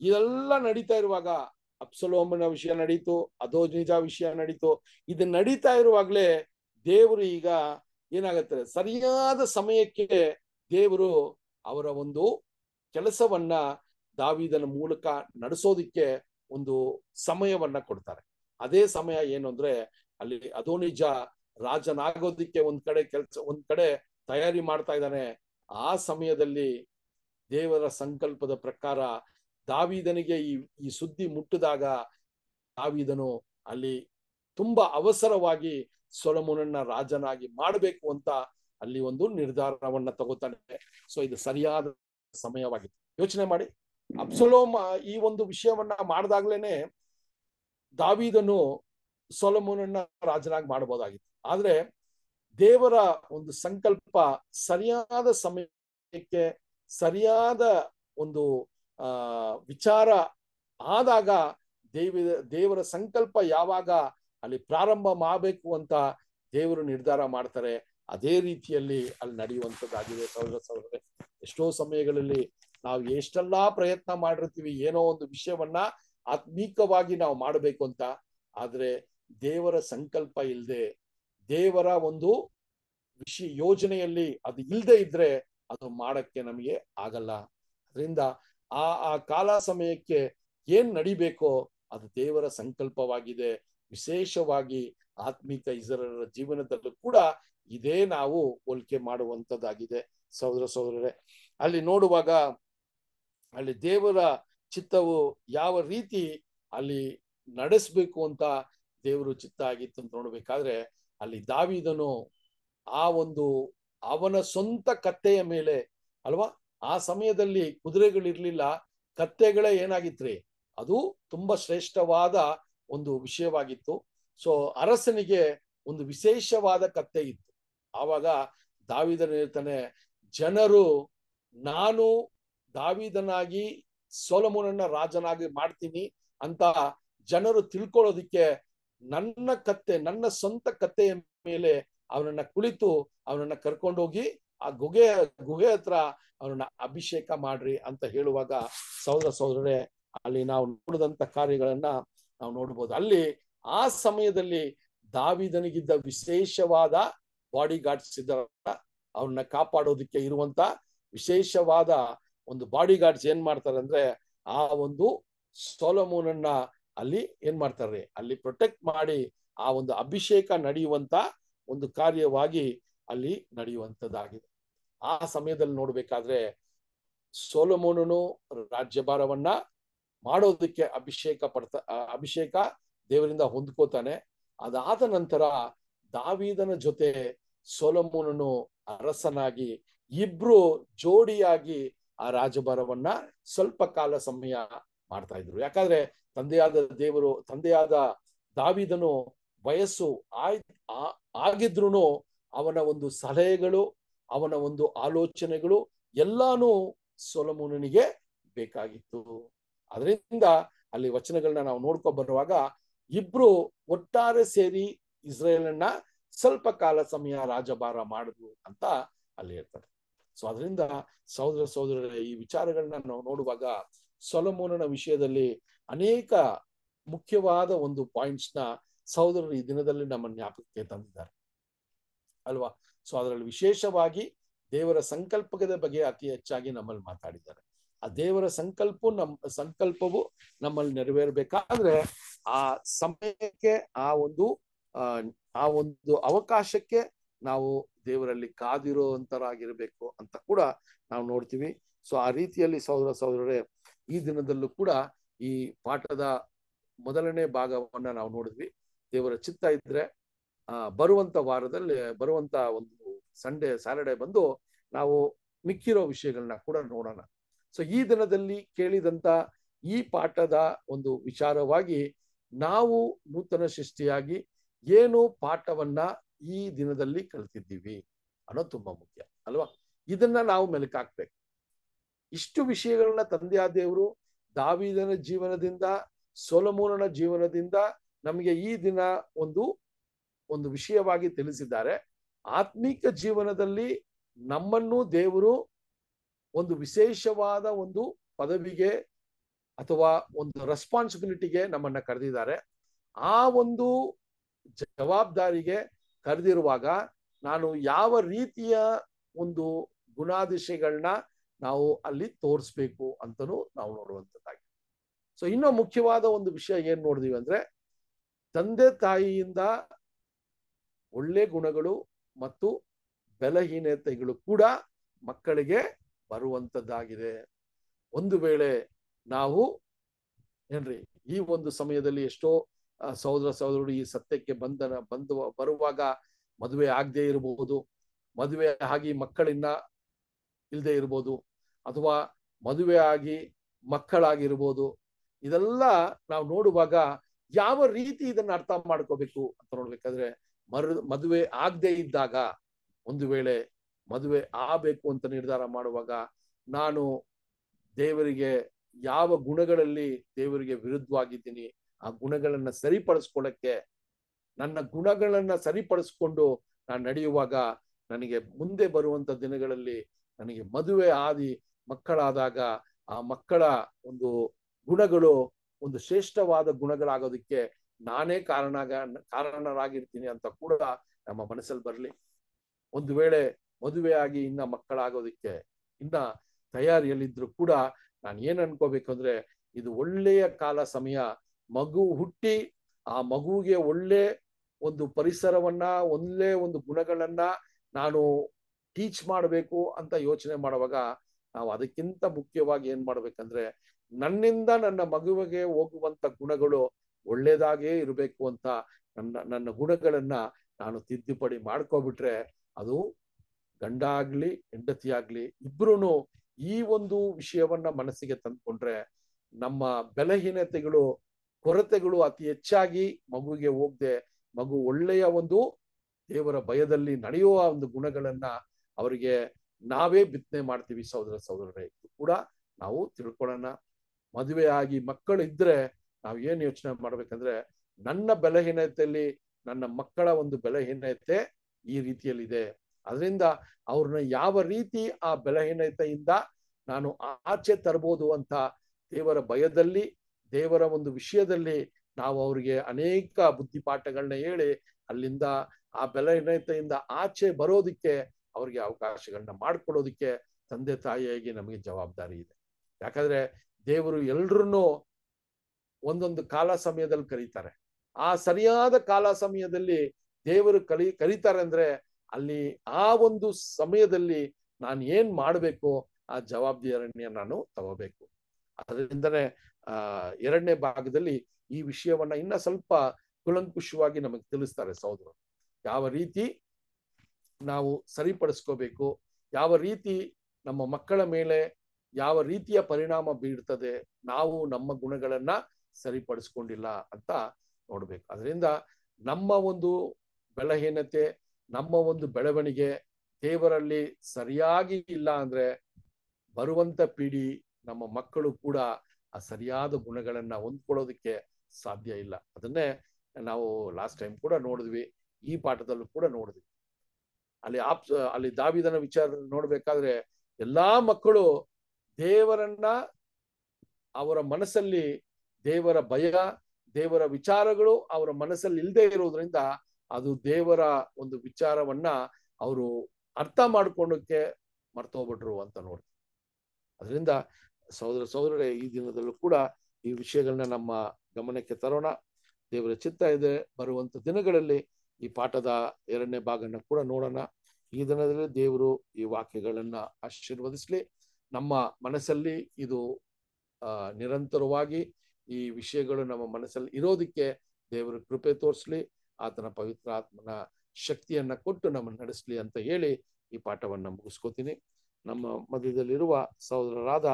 ಇದೆಲ್ಲ ನಡೀತಾ ಇರುವಾಗ ಅಪ್ಸಲೋಮನ ವಿಷಯ ನಡೀತು ಅದೋ ನಿಜ ವಿಷಯ ನಡೀತು. ಇದು ನಡೀತಾ ಇರುವಾಗ್ಲೇ ದೇವರು ಈಗ ಏನಾಗತ್ತೆ ಸರಿಯಾದ ಸಮಯಕ್ಕೆ ದೇವರು ಅವರ ಒಂದು ಕೆಲಸವನ್ನ ದಾವಿದನ ಮೂಲಕ ನಡೆಸೋದಿಕ್ಕೆ ಒಂದು ಸಮಯವನ್ನ ಕೊಡ್ತಾರೆ. ಅದೇ ಸಮಯ ಏನು ಅಂದ್ರೆ ಅಲ್ಲಿ ಅದೋನಿಜ ರಾಜನಾಗೋದಿಕ್ಕೆ ಒಂದ್ ಕಡೆ ಕೆಲಸ, ಒಂದ್ ಕಡೆ ತಯಾರಿ ಮಾಡ್ತಾ ಇದ್ದಾನೆ. ಆ ಸಮಯದಲ್ಲಿ ದೇವರ ಸಂಕಲ್ಪದ ಪ್ರಕಾರ ದಾವಿದನಿಗೆ ಈ ಈ ಸುದ್ದಿ ಮುಟ್ಟಿದಾಗ ದಾವಿದನು ಅಲ್ಲಿ ತುಂಬಾ ಅವಸರವಾಗಿ ಸೊಲಮುನನ್ನ ರಾಜನಾಗಿ ಮಾಡಬೇಕು ಅಂತ ಅಲ್ಲಿ ಒಂದು ನಿರ್ಧಾರವನ್ನ ತಗೋತಾನೆ. ಸೊ ಇದು ಸರಿಯಾದ ಸಮಯವಾಗಿತ್ತು ಯೋಚನೆ ಮಾಡಿ. ಅಬ್ಸಲೋಮ ಈ ಒಂದು ವಿಷಯವನ್ನ ಮಾಡಿದಾಗ್ಲೇನೆ ದಾವಿದನು ಸೊಲಮುನನ್ನ ರಾಜನಾಗಿ ಮಾಡಬಹುದಾಗಿತ್ತು ಆದ್ರೆ ದೇವರ ಒಂದು ಸಂಕಲ್ಪ ಸರಿಯಾದ ಸಮಯಕ್ಕೆ ಸರಿಯಾದ ಒಂದು ಆ, ವಿಚಾರ ಆದಾಗ ದೇವಿ, ದೇವರ ಸಂಕಲ್ಪ ಯಾವಾಗ ಅಲ್ಲಿ ಪ್ರಾರಂಭ ಮಾಡಬೇಕು ಅಂತ ದೇವರು ನಿರ್ಧಾರ ಮಾಡ್ತಾರೆ, ಅದೇ ರೀತಿಯಲ್ಲಿ ಅಲ್ಲಿ ನಡೆಯುವಂಥದ್ದಾಗಿದೆ. ಸಹೋದರ ಸಹೋದರೇ ಎಷ್ಟೋ ಸಮಯಗಳಲ್ಲಿ ನಾವು ಎಷ್ಟೆಲ್ಲಾ ಪ್ರಯತ್ನ ಮಾಡಿರ್ತೀವಿ, ಏನೋ ಒಂದು ವಿಷಯವನ್ನ ಆತ್ಮೀಕವಾಗಿ ನಾವು ಮಾಡಬೇಕು ಅಂತ. ಆದ್ರೆ ದೇವರ ಸಂಕಲ್ಪ ಇಲ್ಲದೆ ದೇವರ ಒಂದು ವಿಷಯ ಯೋಜನೆಯಲ್ಲಿ ಅದು ಇಲ್ಲದೆ ಇದ್ರೆ ಅದು ಮಾಡಕ್ಕೆ ನಮಗೆ ಆಗಲ್ಲ. ಅದರಿಂದ ಆ ಆ ಕಾಲ ಸಮಯಕ್ಕೆ ಏನ್ ನಡಿಬೇಕೋ ಅದು ದೇವರ ಸಂಕಲ್ಪವಾಗಿದೆ. ವಿಶೇಷವಾಗಿ ಆತ್ಮಿಕ ಇಸರರ ಜೀವನದಲ್ಲೂ ಕೂಡ ಇದೇ ನಾವು ಹೋಲಿಕೆ ಮಾಡುವಂತದ್ದಾಗಿದೆ ಸಹೋದರ ಸಹೋದರರೇ, ಅಲ್ಲಿ ನೋಡುವಾಗ ಅಲ್ಲಿ ದೇವರ ಚಿತ್ತವು ಯಾವ ರೀತಿ ಅಲ್ಲಿ ನಡೆಸ್ಬೇಕು ಅಂತ ದೇವರು ಚಿತ್ತ ಆಗಿತ್ತು ಅಂತ ನೋಡ್ಬೇಕಾದ್ರೆ, ಅಲ್ಲಿ ದಾವಿದನು ಆ ಒಂದು ಅವನ ಸ್ವಂತ ಕತ್ತೆಯ ಮೇಲೆ ಅಲ್ವಾ ಆ ಸಮಯದಲ್ಲಿ ಕುದುರೆಗಳಿರ್ಲಿಲ್ಲ, ಕತ್ತೆಗಳೇ ಏನಾಗಿತ್ರಿ? ಅದು ತುಂಬಾ ಶ್ರೇಷ್ಠವಾದ ಒಂದು ವಿಷಯವಾಗಿತ್ತು. ಸೊ ಅರಸನಿಗೆ ಒಂದು ವಿಶೇಷವಾದ ಕತ್ತೆ ಇತ್ತು. ಆವಾಗ ದಾವಿದನಿರ್ತಾನೆ ಜನರು, ನಾನು ದಾವಿದನಾಗಿ ಸೋಲಮೋನನ್ನ ರಾಜನಾಗಿ ಮಾಡ್ತೀನಿ ಅಂತ ಜನರು ತಿಳ್ಕೊಳ್ಳೋದಿಕ್ಕೆ ನನ್ನ ಕತ್ತೆ, ನನ್ನ ಸ್ವಂತ ಕತ್ತೆಯ ಮೇಲೆ ಅವನನ್ನ ಕುಳಿತು ಅವನನ್ನ ಕರ್ಕೊಂಡೋಗಿ ಆ ಗುಗೆ ಗುಹೆ ಹತ್ರ ಅವ್ರನ್ನ ಅಭಿಷೇಕ ಮಾಡ್ರಿ ಅಂತ ಹೇಳುವಾಗ ಸಹೋದರ ಸಹೋದರರೇ, ಅಲ್ಲಿ ನಾವು ನೋಡಿದಂತ ಕಾರ್ಯಗಳನ್ನ ನಾವು ನೋಡ್ಬೋದು. ಅಲ್ಲಿ ಆ ಸಮಯದಲ್ಲಿ ದಾವಿದನಿಗಿದ್ದ ವಿಶೇಷವಾದ ಬಾಡಿ ಗಾರ್ಡ್ಸ್ ಇದ್ದ ಅವ್ರನ್ನ ಕಾಪಾಡೋದಕ್ಕೆ ಇರುವಂತ ವಿಶೇಷವಾದ ಒಂದು ಬಾಡಿ ಗಾರ್ಡ್ಸ್ ಏನ್ ಮಾಡ್ತಾರೆ ಅಂದ್ರೆ, ಆ ಒಂದು ಸೋಲಮೂನನ್ನ ಅಲ್ಲಿ ಏನ್ ಮಾಡ್ತಾರೆ, ಅಲ್ಲಿ ಪ್ರೊಟೆಕ್ಟ್ ಮಾಡಿ ಆ ಒಂದು ಅಭಿಷೇಕ ನಡೆಯುವಂತ ಒಂದು ಕಾರ್ಯವಾಗಿ ಅಲ್ಲಿ ನಡೆಯುವಂಥದ್ದಾಗಿದೆ. ಆ ಸಮಯದಲ್ಲಿ ನೋಡ್ಬೇಕಾದ್ರೆ ಸೋಲಮೋನನು ರಾಜ್ಯಭಾರವನ್ನ ಮಾಡೋದಕ್ಕೆ ಅಭಿಷೇಕ ಪಡ್ತಾ ಅಭಿಷೇಕ ದೇವರಿಂದ ಹೊಂದ್ಕೋತಾನೆ. ಅದಾದ ನಂತರ ದಾವೀದನ ಜೊತೆ ಸೋಲಮೋನನು ಅರಸನಾಗಿ, ಇಬ್ರು ಜೋಡಿಯಾಗಿ ಆ ರಾಜಭಾರವನ್ನ ಸ್ವಲ್ಪ ಕಾಲ ಸಮಯ ಮಾಡ್ತಾ ಇದ್ರು. ಯಾಕಂದ್ರೆ ತಂದೆಯಾದ ದೇವರು, ತಂದೆಯಾದ ದಾವಿದನು ವಯಸ್ಸು ಆಯ್ ಆಗಿದ್ರು ಅವನ ಒಂದು ಸಲಹೆಗಳು, ಅವನ ಒಂದು ಆಲೋಚನೆಗಳು ಎಲ್ಲಾನು ಸೊಲಮೋನನಿಗೆ ಬೇಕಾಗಿತ್ತು. ಅದರಿಂದ ಅಲ್ಲಿ ವಚನಗಳನ್ನ ನಾವು ನೋಡ್ಕೊ ಬರುವಾಗ ಇಬ್ರು ಒಟ್ಟಾರೆ ಸೇರಿ ಇಸ್ರೇಲನ್ನ ಸ್ವಲ್ಪ ಕಾಲ ಸಮಯ ರಾಜಭಾರ ಮಾಡಿದ್ರು ಅಂತ ಅಲ್ಲಿ ಹೇಳ್ತಾರೆ. ಸೊ, ಅದರಿಂದ ಸಹೋದರ ಸಹೋದರರ, ಈ ವಿಚಾರಗಳನ್ನ ನಾವು ನೋಡುವಾಗ ಸೊಲಮೋನನ ವಿಷಯದಲ್ಲಿ ಅನೇಕ ಮುಖ್ಯವಾದ ಒಂದು ಪಾಯಿಂಟ್ಸ್ನ ಸಹೋದರರು ಈ ದಿನದಲ್ಲಿ ನಮ್ಮ ಜ್ಞಾಪಕಕ್ಕೆ ತಂದಿದ್ದಾರೆ. ಅಲ್ವಾ? ಸೊ ಅದರಲ್ಲಿ ವಿಶೇಷವಾಗಿ ದೇವರ ಸಂಕಲ್ಪದ ಬಗ್ಗೆ ಅತಿ ಹೆಚ್ಚಾಗಿ ನಮ್ಮಲ್ಲಿ ಮಾತಾಡಿದ್ದಾರೆ. ಆ ದೇವರ ಸಂಕಲ್ಪ ನಮ್ಮ ಸಂಕಲ್ಪವು ನಮ್ಮಲ್ಲಿ ನೆರವೇರ್ಬೇಕಾದ್ರೆ ಆ ಸಮಯಕ್ಕೆ, ಆ ಒಂದು ಆ ಒಂದು ಅವಕಾಶಕ್ಕೆ ನಾವು ದೇವರಲ್ಲಿ ಕಾದಿರುವಂತರಾಗಿರ್ಬೇಕು ಅಂತ ಕೂಡ ನಾವು ನೋಡ್ತೀವಿ. ಸೊ ಆ ರೀತಿಯಲ್ಲಿ ಸಹೋದರ ಸಹೋದರರೇ, ಈ ದಿನದಲ್ಲೂ ಕೂಡ ಈ ಪಾಠದ ಮೊದಲನೇ ಭಾಗವನ್ನ ನಾವು ನೋಡಿದ್ವಿ. ದೇವರ ಚಿತ್ತ ಇದ್ರೆ ಬರುವಂತ ವಾರದಲ್ಲಿ, ಬರುವಂತ ಒಂದು ಸಂಡೇ ಸ್ಯಾಟರ್ಡೆ ಬಂದು ನಾವು ಮಿಕ್ಕಿರೋ ವಿಷಯಗಳನ್ನ ಕೂಡ ನೋಡೋಣ. ಸೊ ಈ ದಿನದಲ್ಲಿ ಕೇಳಿದಂತ ಈ ಪಾಠದ ಒಂದು ವಿಚಾರವಾಗಿ ನಾವು ನೂತನ ಸೃಷ್ಟಿಯಾಗಿ ಏನು ಪಾಠವನ್ನ ಈ ದಿನದಲ್ಲಿ ಕಲ್ತಿದ್ದೀವಿ ಅನ್ನೋದು ತುಂಬಾ ಮುಖ್ಯ, ಅಲ್ವಾ? ಇದನ್ನ ನಾವು ಮೆಲುಕಾಕ್ಬೇಕು. ಇಷ್ಟು ವಿಷಯಗಳನ್ನ ತಂದೆಯ ದೇವರು ದಾವಿದನ ಜೀವನದಿಂದ ಸೊಲಮೂಲನ ಜೀವನದಿಂದ ನಮಗೆ ಈ ದಿನ ಒಂದು ಒಂದು ವಿಷಯವಾಗಿ ತಿಳಿಸಿದ್ದಾರೆ. ಆತ್ಮಿಕ ಜೀವನದಲ್ಲಿ ನಮ್ಮನ್ನು ದೇವರು ಒಂದು ವಿಶೇಷವಾದ ಒಂದು ಪದವಿಗೆ ಅಥವಾ ಒಂದು ರೆಸ್ಪಾನ್ಸಿಬಿಲಿಟಿಗೆ ನಮ್ಮನ್ನ ಕರೆದಿದ್ದಾರೆ. ಆ ಒಂದು ಜವಾಬ್ದಾರಿಗೆ ಕರೆದಿರುವಾಗ ನಾನು ಯಾವ ರೀತಿಯ ಒಂದು ಗುಣಾದಿಶಯಗಳನ್ನ ನಾವು ಅಲ್ಲಿ ತೋರಿಸ್ಬೇಕು ಅಂತನೂ ನಾವು ನೋಡುವಂಥದ್ದಾಗಿ. ಸೊ ಇನ್ನೂ ಮುಖ್ಯವಾದ ಒಂದು ವಿಷಯ ಏನ್ ನೋಡಿದೀವಿ ಅಂದ್ರೆ ತಂದೆ ತಾಯಿಯಿಂದ ಒಳ್ಳೆ ಗುಣಗಳು ಮತ್ತು ಬಲಹೀನತೆಗಳು ಕೂಡ ಮಕ್ಕಳಿಗೆ ಬರುವಂತದ್ದಾಗಿದೆ. ಒಂದು ವೇಳೆ ನಾವು ಏನ್ರಿ, ಈ ಒಂದು ಸಮಯದಲ್ಲಿ ಎಷ್ಟೋ ಸಹೋದರ ಸಹೋದರರು ಈ ಸತ್ಯಕ್ಕೆ ಬಂಧನ ಬಂದು ಬರುವಾಗ ಮದುವೆ ಆಗದೆ ಇರಬಹುದು, ಮದುವೆ ಆಗಿ ಮಕ್ಕಳಿನ್ನ ಇಲ್ಲದೆ ಇರ್ಬೋದು ಅಥವಾ ಮದುವೆ ಆಗಿ ಮಕ್ಕಳಾಗಿರ್ಬೋದು ಇದೆಲ್ಲ ನಾವು ನೋಡುವಾಗ ಯಾವ ರೀತಿ ಇದನ್ನ ಅರ್ಥ ಮಾಡ್ಕೋಬೇಕು ಅಂತ ನೋಡ್ಬೇಕಾದ್ರೆ ಮರು, ಮದುವೆ ಆಗದೆ ಇದ್ದಾಗ ಒಂದು ವೇಳೆ ಮದುವೆ ಆಗಬೇಕು ಅಂತ ನಿರ್ಧಾರ ಮಾಡುವಾಗ ನಾನು ದೇವರಿಗೆ ಯಾವ ಗುಣಗಳಲ್ಲಿ ದೇವರಿಗೆ ವಿರುದ್ಧವಾಗಿದ್ದೀನಿ, ಆ ಗುಣಗಳನ್ನ ಸರಿಪಡಿಸ್ಕೊಳ್ಳಕ್ಕೆ ನನ್ನ ಗುಣಗಳನ್ನ ಸರಿಪಡಿಸ್ಕೊಂಡು ನಾನು ನಡೆಯುವಾಗ ನನಗೆ ಮುಂದೆ ಬರುವಂತ ದಿನಗಳಲ್ಲಿ ನನಗೆ ಮದುವೆ ಆದಿ ಮಕ್ಕಳಾದಾಗ ಆ ಮಕ್ಕಳ ಒಂದು ಗುಣಗಳು, ಒಂದು ಶ್ರೇಷ್ಠವಾದ ಗುಣಗಳಾಗೋದಕ್ಕೆ ನಾನೇ ಕಾರಣ ಕಾರಣರಾಗಿರ್ತೀನಿ ಅಂತ ಕೂಡ ನಮ್ಮ ಮನಸ್ಸಲ್ಲಿ ಬರಲಿ. ಒಂದು ವೇಳೆ ಮದುವೆಯಾಗಿ ಇನ್ನ ಮಕ್ಕಳಾಗೋದಕ್ಕೆ, ಇನ್ನ ತಯಾರಿಯಲ್ಲಿದ್ರು ಕೂಡ ನಾನು ಏನ್ ಅನ್ಕೋಬೇಕು ಅಂದ್ರೆ ಇದು ಒಳ್ಳೆಯ ಕಾಲ ಸಮಯ. ಮಗು ಹುಟ್ಟಿ, ಆ ಮಗುವಿಗೆ ಒಳ್ಳೆ ಒಂದು ಪರಿಸರವನ್ನ, ಒಳ್ಳೆ ಒಂದು ಗುಣಗಳನ್ನ ನಾನು ಟೀಚ್ ಮಾಡಬೇಕು ಅಂತ ಯೋಚನೆ ಮಾಡುವಾಗ, ನಾವು ಅದಕ್ಕಿಂತ ಮುಖ್ಯವಾಗಿ ಏನ್ ಮಾಡ್ಬೇಕಂದ್ರೆ, ನನ್ನಿಂದ ನನ್ನ ಮಗುವಿಗೆ ಹೋಗುವಂತ ಗುಣಗಳು ಒಳ್ಳೇದಾಗೇ ಇರಬೇಕು ಅಂತ ನನ್ನ ನನ್ನ ಗುಣಗಳನ್ನ ನಾನು ತಿದ್ದುಪಡಿ ಮಾಡ್ಕೊಬಿಟ್ರೆ ಅದು ಗಂಡ ಆಗ್ಲಿ ಹೆಂಡತಿ ಆಗ್ಲಿ ಇಬ್ರು ಈ ಒಂದು ವಿಷಯವನ್ನ ಮನಸ್ಸಿಗೆ ತಂದ್ಕೊಂಡ್ರೆ ನಮ್ಮ ಬೆಲಹೀನತೆಗಳು, ಕೊರತೆಗಳು ಅತಿ ಹೆಚ್ಚಾಗಿ ಮಗುವಿಗೆ ಹೋಗದೆ, ಮಗು ಒಳ್ಳೆಯ ಒಂದು ದೇವರ ಭಯದಲ್ಲಿ ನಡೆಯುವ ಒಂದು ಗುಣಗಳನ್ನ ಅವರಿಗೆ ನಾವೇ ಬಿತ್ತನೆ ಮಾಡ್ತೀವಿ ಸಹೋದರ ಸಹೋದರರೇ. ಇದು ಕೂಡ ನಾವು ತಿಳ್ಕೊಳ್ಳೋಣ. ಮದುವೆ ಆಗಿ ಮಕ್ಕಳು ಇದ್ರೆ ನಾವು ಏನ್ ಯೋಚನೆ ಮಾಡ್ಬೇಕಂದ್ರೆ, ನನ್ನ ಬಲಹೀನತೆಯಲ್ಲಿ ನನ್ನ ಮಕ್ಕಳ ಒಂದು ಬಲಹೀನತೆ ಈ ರೀತಿಯಲ್ಲಿದೆ. ಅದರಿಂದ ಅವ್ರನ್ನ ಯಾವ ರೀತಿ ಆ ಬಲಹೀನತೆಯಿಂದ ನಾನು ಆಚೆ ತರಬಹುದು ಅಂತ ದೇವರ ಭಯದಲ್ಲಿ, ದೇವರ ಒಂದು ವಿಷಯದಲ್ಲಿ ನಾವು ಅವ್ರಿಗೆ ಅನೇಕ ಬುದ್ಧಿಪಾಠಗಳನ್ನ ಹೇಳಿ, ಅಲ್ಲಿಂದ ಆ ಬಲಹೀನತೆಯಿಂದ ಆಚೆ ಬರೋದಕ್ಕೆ ಅವ್ರಿಗೆ ಅವಕಾಶಗಳನ್ನ ಮಾಡ್ಕೊಡೋದಕ್ಕೆ ತಂದೆ ತಾಯಿಯಾಗಿ ನಮಗೆ ಜವಾಬ್ದಾರಿ ಇದೆ. ಯಾಕಂದ್ರೆ ದೇವರು ಎಲ್ರನ್ನೂ ಒಂದೊಂದು ಕಾಲ ಸಮಯದಲ್ಲಿ ಕರೀತಾರೆ. ಆ ಸರಿಯಾದ ಕಾಲ ಸಮಯದಲ್ಲಿ ದೇವರು ಕಲಿ ಕರೀತಾರೆ ಅಂದ್ರೆ ಅಲ್ಲಿ ಆ ಒಂದು ಸಮಯದಲ್ಲಿ ನಾನು ಏನ್ ಮಾಡಬೇಕು, ಆ ಜವಾಬ್ದಾರಿಯನ್ನ ನಾನು ತಗೋಬೇಕು. ಅದರಿಂದನೇ, ಆ, ಎರಡನೇ ಭಾಗದಲ್ಲಿ ಈ ವಿಷಯವನ್ನ ಇನ್ನ ಸ್ವಲ್ಪ ಕುಲಂಕುಷವಾಗಿ ನಮಗೆ ತಿಳಿಸ್ತಾರೆ ಸಹೋದರರು. ಯಾವ ರೀತಿ ನಾವು ಸರಿಪಡಿಸ್ಕೋಬೇಕು, ಯಾವ ರೀತಿ ನಮ್ಮ ಮಕ್ಕಳ ಮೇಲೆ ಯಾವ ರೀತಿಯ ಪರಿಣಾಮ ಬೀಳ್ತದೆ ನಾವು ನಮ್ಮ ಗುಣಗಳನ್ನ ಸರಿಪಡಿಸ್ಕೊಂಡಿಲ್ಲ ಅಂತ ನೋಡ್ಬೇಕು. ಅದರಿಂದ ನಮ್ಮ ಒಂದು ಬೆಳಹೀನತೆ, ನಮ್ಮ ಒಂದು ಬೆಳವಣಿಗೆ ದೇವರಲ್ಲಿ ಸರಿಯಾಗಿ ಇಲ್ಲ ಅಂದ್ರೆ ಬರುವಂತ ಪೀಡಿ ನಮ್ಮ ಮಕ್ಕಳು ಕೂಡ ಆ ಸರಿಯಾದ ಗುಣಗಳನ್ನ ಹೊಂದ್ಕೊಳ್ಳೋದಕ್ಕೆ ಸಾಧ್ಯ ಇಲ್ಲ. ಅದನ್ನೇ ನಾವು ಲಾಸ್ಟ್ ಟೈಮ್ ಕೂಡ ನೋಡಿದ್ವಿ, ಈ ಪಾಠದಲ್ಲೂ ಕೂಡ ನೋಡಿದ್ವಿ. ಅಲ್ಲಿ ಆಪ್, ಅಲ್ಲಿ ದಾವಿದನ ವಿಚಾರ ನೋಡ್ಬೇಕಾದ್ರೆ ಎಲ್ಲಾ ಮಕ್ಕಳು ದೇವರನ್ನ ಅವರ ಮನಸ್ಸಲ್ಲಿ ದೇವರ ಭಯ, ದೇವರ ವಿಚಾರಗಳು ಅವರ ಮನಸ್ಸಲ್ಲಿ ಇಲ್ಲದೆ ಇರೋದ್ರಿಂದ ಅದು ದೇವರ ಒಂದು ವಿಚಾರವನ್ನ ಅವರು ಅರ್ಥ ಮಾಡ್ಕೊಳ್ಳೋಕೆ ಮರ್ತೋಗ್ಬಿಟ್ರು ಅಂತ ನೋಡಿ. ಅದರಿಂದ ಸಹೋದರ ಸಹೋದರರೇ, ಈ ದಿನದಲ್ಲೂ ಕೂಡ ಈ ವಿಷಯಗಳನ್ನ ನಮ್ಮ ಗಮನಕ್ಕೆ ತರೋಣ. ದೇವರ ಚಿತ್ತ ಇದೆ, ಬರುವಂತ ದಿನಗಳಲ್ಲಿ ಈ ಪಾಠದ ಎರಡನೇ ಭಾಗನ ಕೂಡ ನೋಡೋಣ. ಈ ದಿನದಲ್ಲಿ ದೇವರು ಈ ವಾಕ್ಯಗಳನ್ನ ಆಶೀರ್ವದಿಸ್ಲಿ. ನಮ್ಮ ಮನಸ್ಸಲ್ಲಿ ಇದು ನಿರಂತರವಾಗಿ ಈ ವಿಷಯಗಳು ನಮ್ಮ ಮನಸ್ಸಲ್ಲಿ ಇರೋದಕ್ಕೆ ದೇವರು ಕೃಪೆ ತೋರಿಸ್ಲಿ ಆತನ ಪವಿತ್ರ ಆತ್ಮನ ಶಕ್ತಿಯನ್ನ ಕೊಟ್ಟು ನಮ್ಮನ್ನು ನಡೆಸಲಿ ಅಂತ ಹೇಳಿ ಈ ಪಾಠವನ್ನ ಮುಗಿಸ್ಕೋತೀನಿ. ನಮ್ಮ ಮಧ್ಯದಲ್ಲಿರುವ ಸಹೋದರರಾದ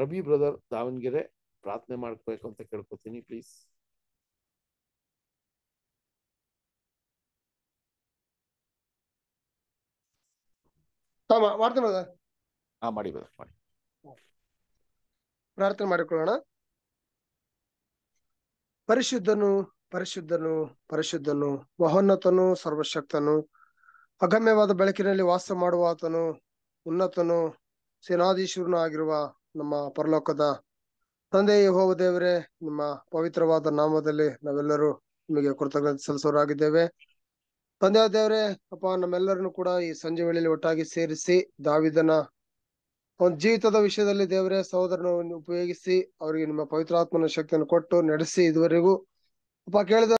ರವಿ ಬ್ರದರ್ ದಾವಣಗೆರೆ ಪ್ರಾರ್ಥನೆ ಮಾಡ್ಕೋಬೇಕು ಅಂತ ಕೇಳ್ಕೊತೀನಿ ಪ್ಲೀಸ್ ಹಾ ಮಾಡಿ ಬ್ರದರ್ ಮಾಡಿ. ಪ್ರಾರ್ಥನೆ ಮಾಡಿಕೊಳ್ಳೋಣ. ಪರಿಶುದ್ಧನು ಪರಿಶುದ್ಧನು ಪರಿಶುದ್ಧನು, ಮಹೋನ್ನತನು, ಸರ್ವಶಕ್ತನು. ಅಗಮ್ಯವಾದ ಬೆಳಕಿನಲ್ಲಿ ವಾಸ ಮಾಡುವ ಆತನು ಉನ್ನತನು, ಸೇನಾಧೀಶ್ವರನು ಆಗಿರುವ ನಮ್ಮ ಪರಲೋಕದ ತಂದೆ ಯಹೋವ ದೇವರೇ, ನಿಮ್ಮ ಪವಿತ್ರವಾದ ನಾಮದಲ್ಲಿ ನಾವೆಲ್ಲರೂ ನಿಮಗೆ ಕೃತಜ್ಞತೆ ಸಲ್ಲಿಸೋರಾಗಿದ್ದೇವೆ ತಂದೆಯ ದೇವರೇ, ಅಪ್ಪ, ನಮ್ಮೆಲ್ಲರನ್ನು ಕೂಡ ಈ ಸಂಜೆ ವೇಳೆಯಲ್ಲಿ ಒಟ್ಟಾಗಿ ಸೇರಿಸಿ, ದಾವಿದನ ಒಂದು ಜೀವಿತದ ವಿಷಯದಲ್ಲಿ ದೇವರೇ ಸಹೋದರನ ಉಪಯೋಗಿಸಿ, ಅವರಿಗೆ ನಿಮ್ಮ ಪವಿತ್ರಾತ್ಮನ ಶಕ್ತಿಯನ್ನು ಕೊಟ್ಟು ನಡೆಸಿ ಇದುವರೆಗೂ. ಅಪ್ಪ ಕೇಳಿದ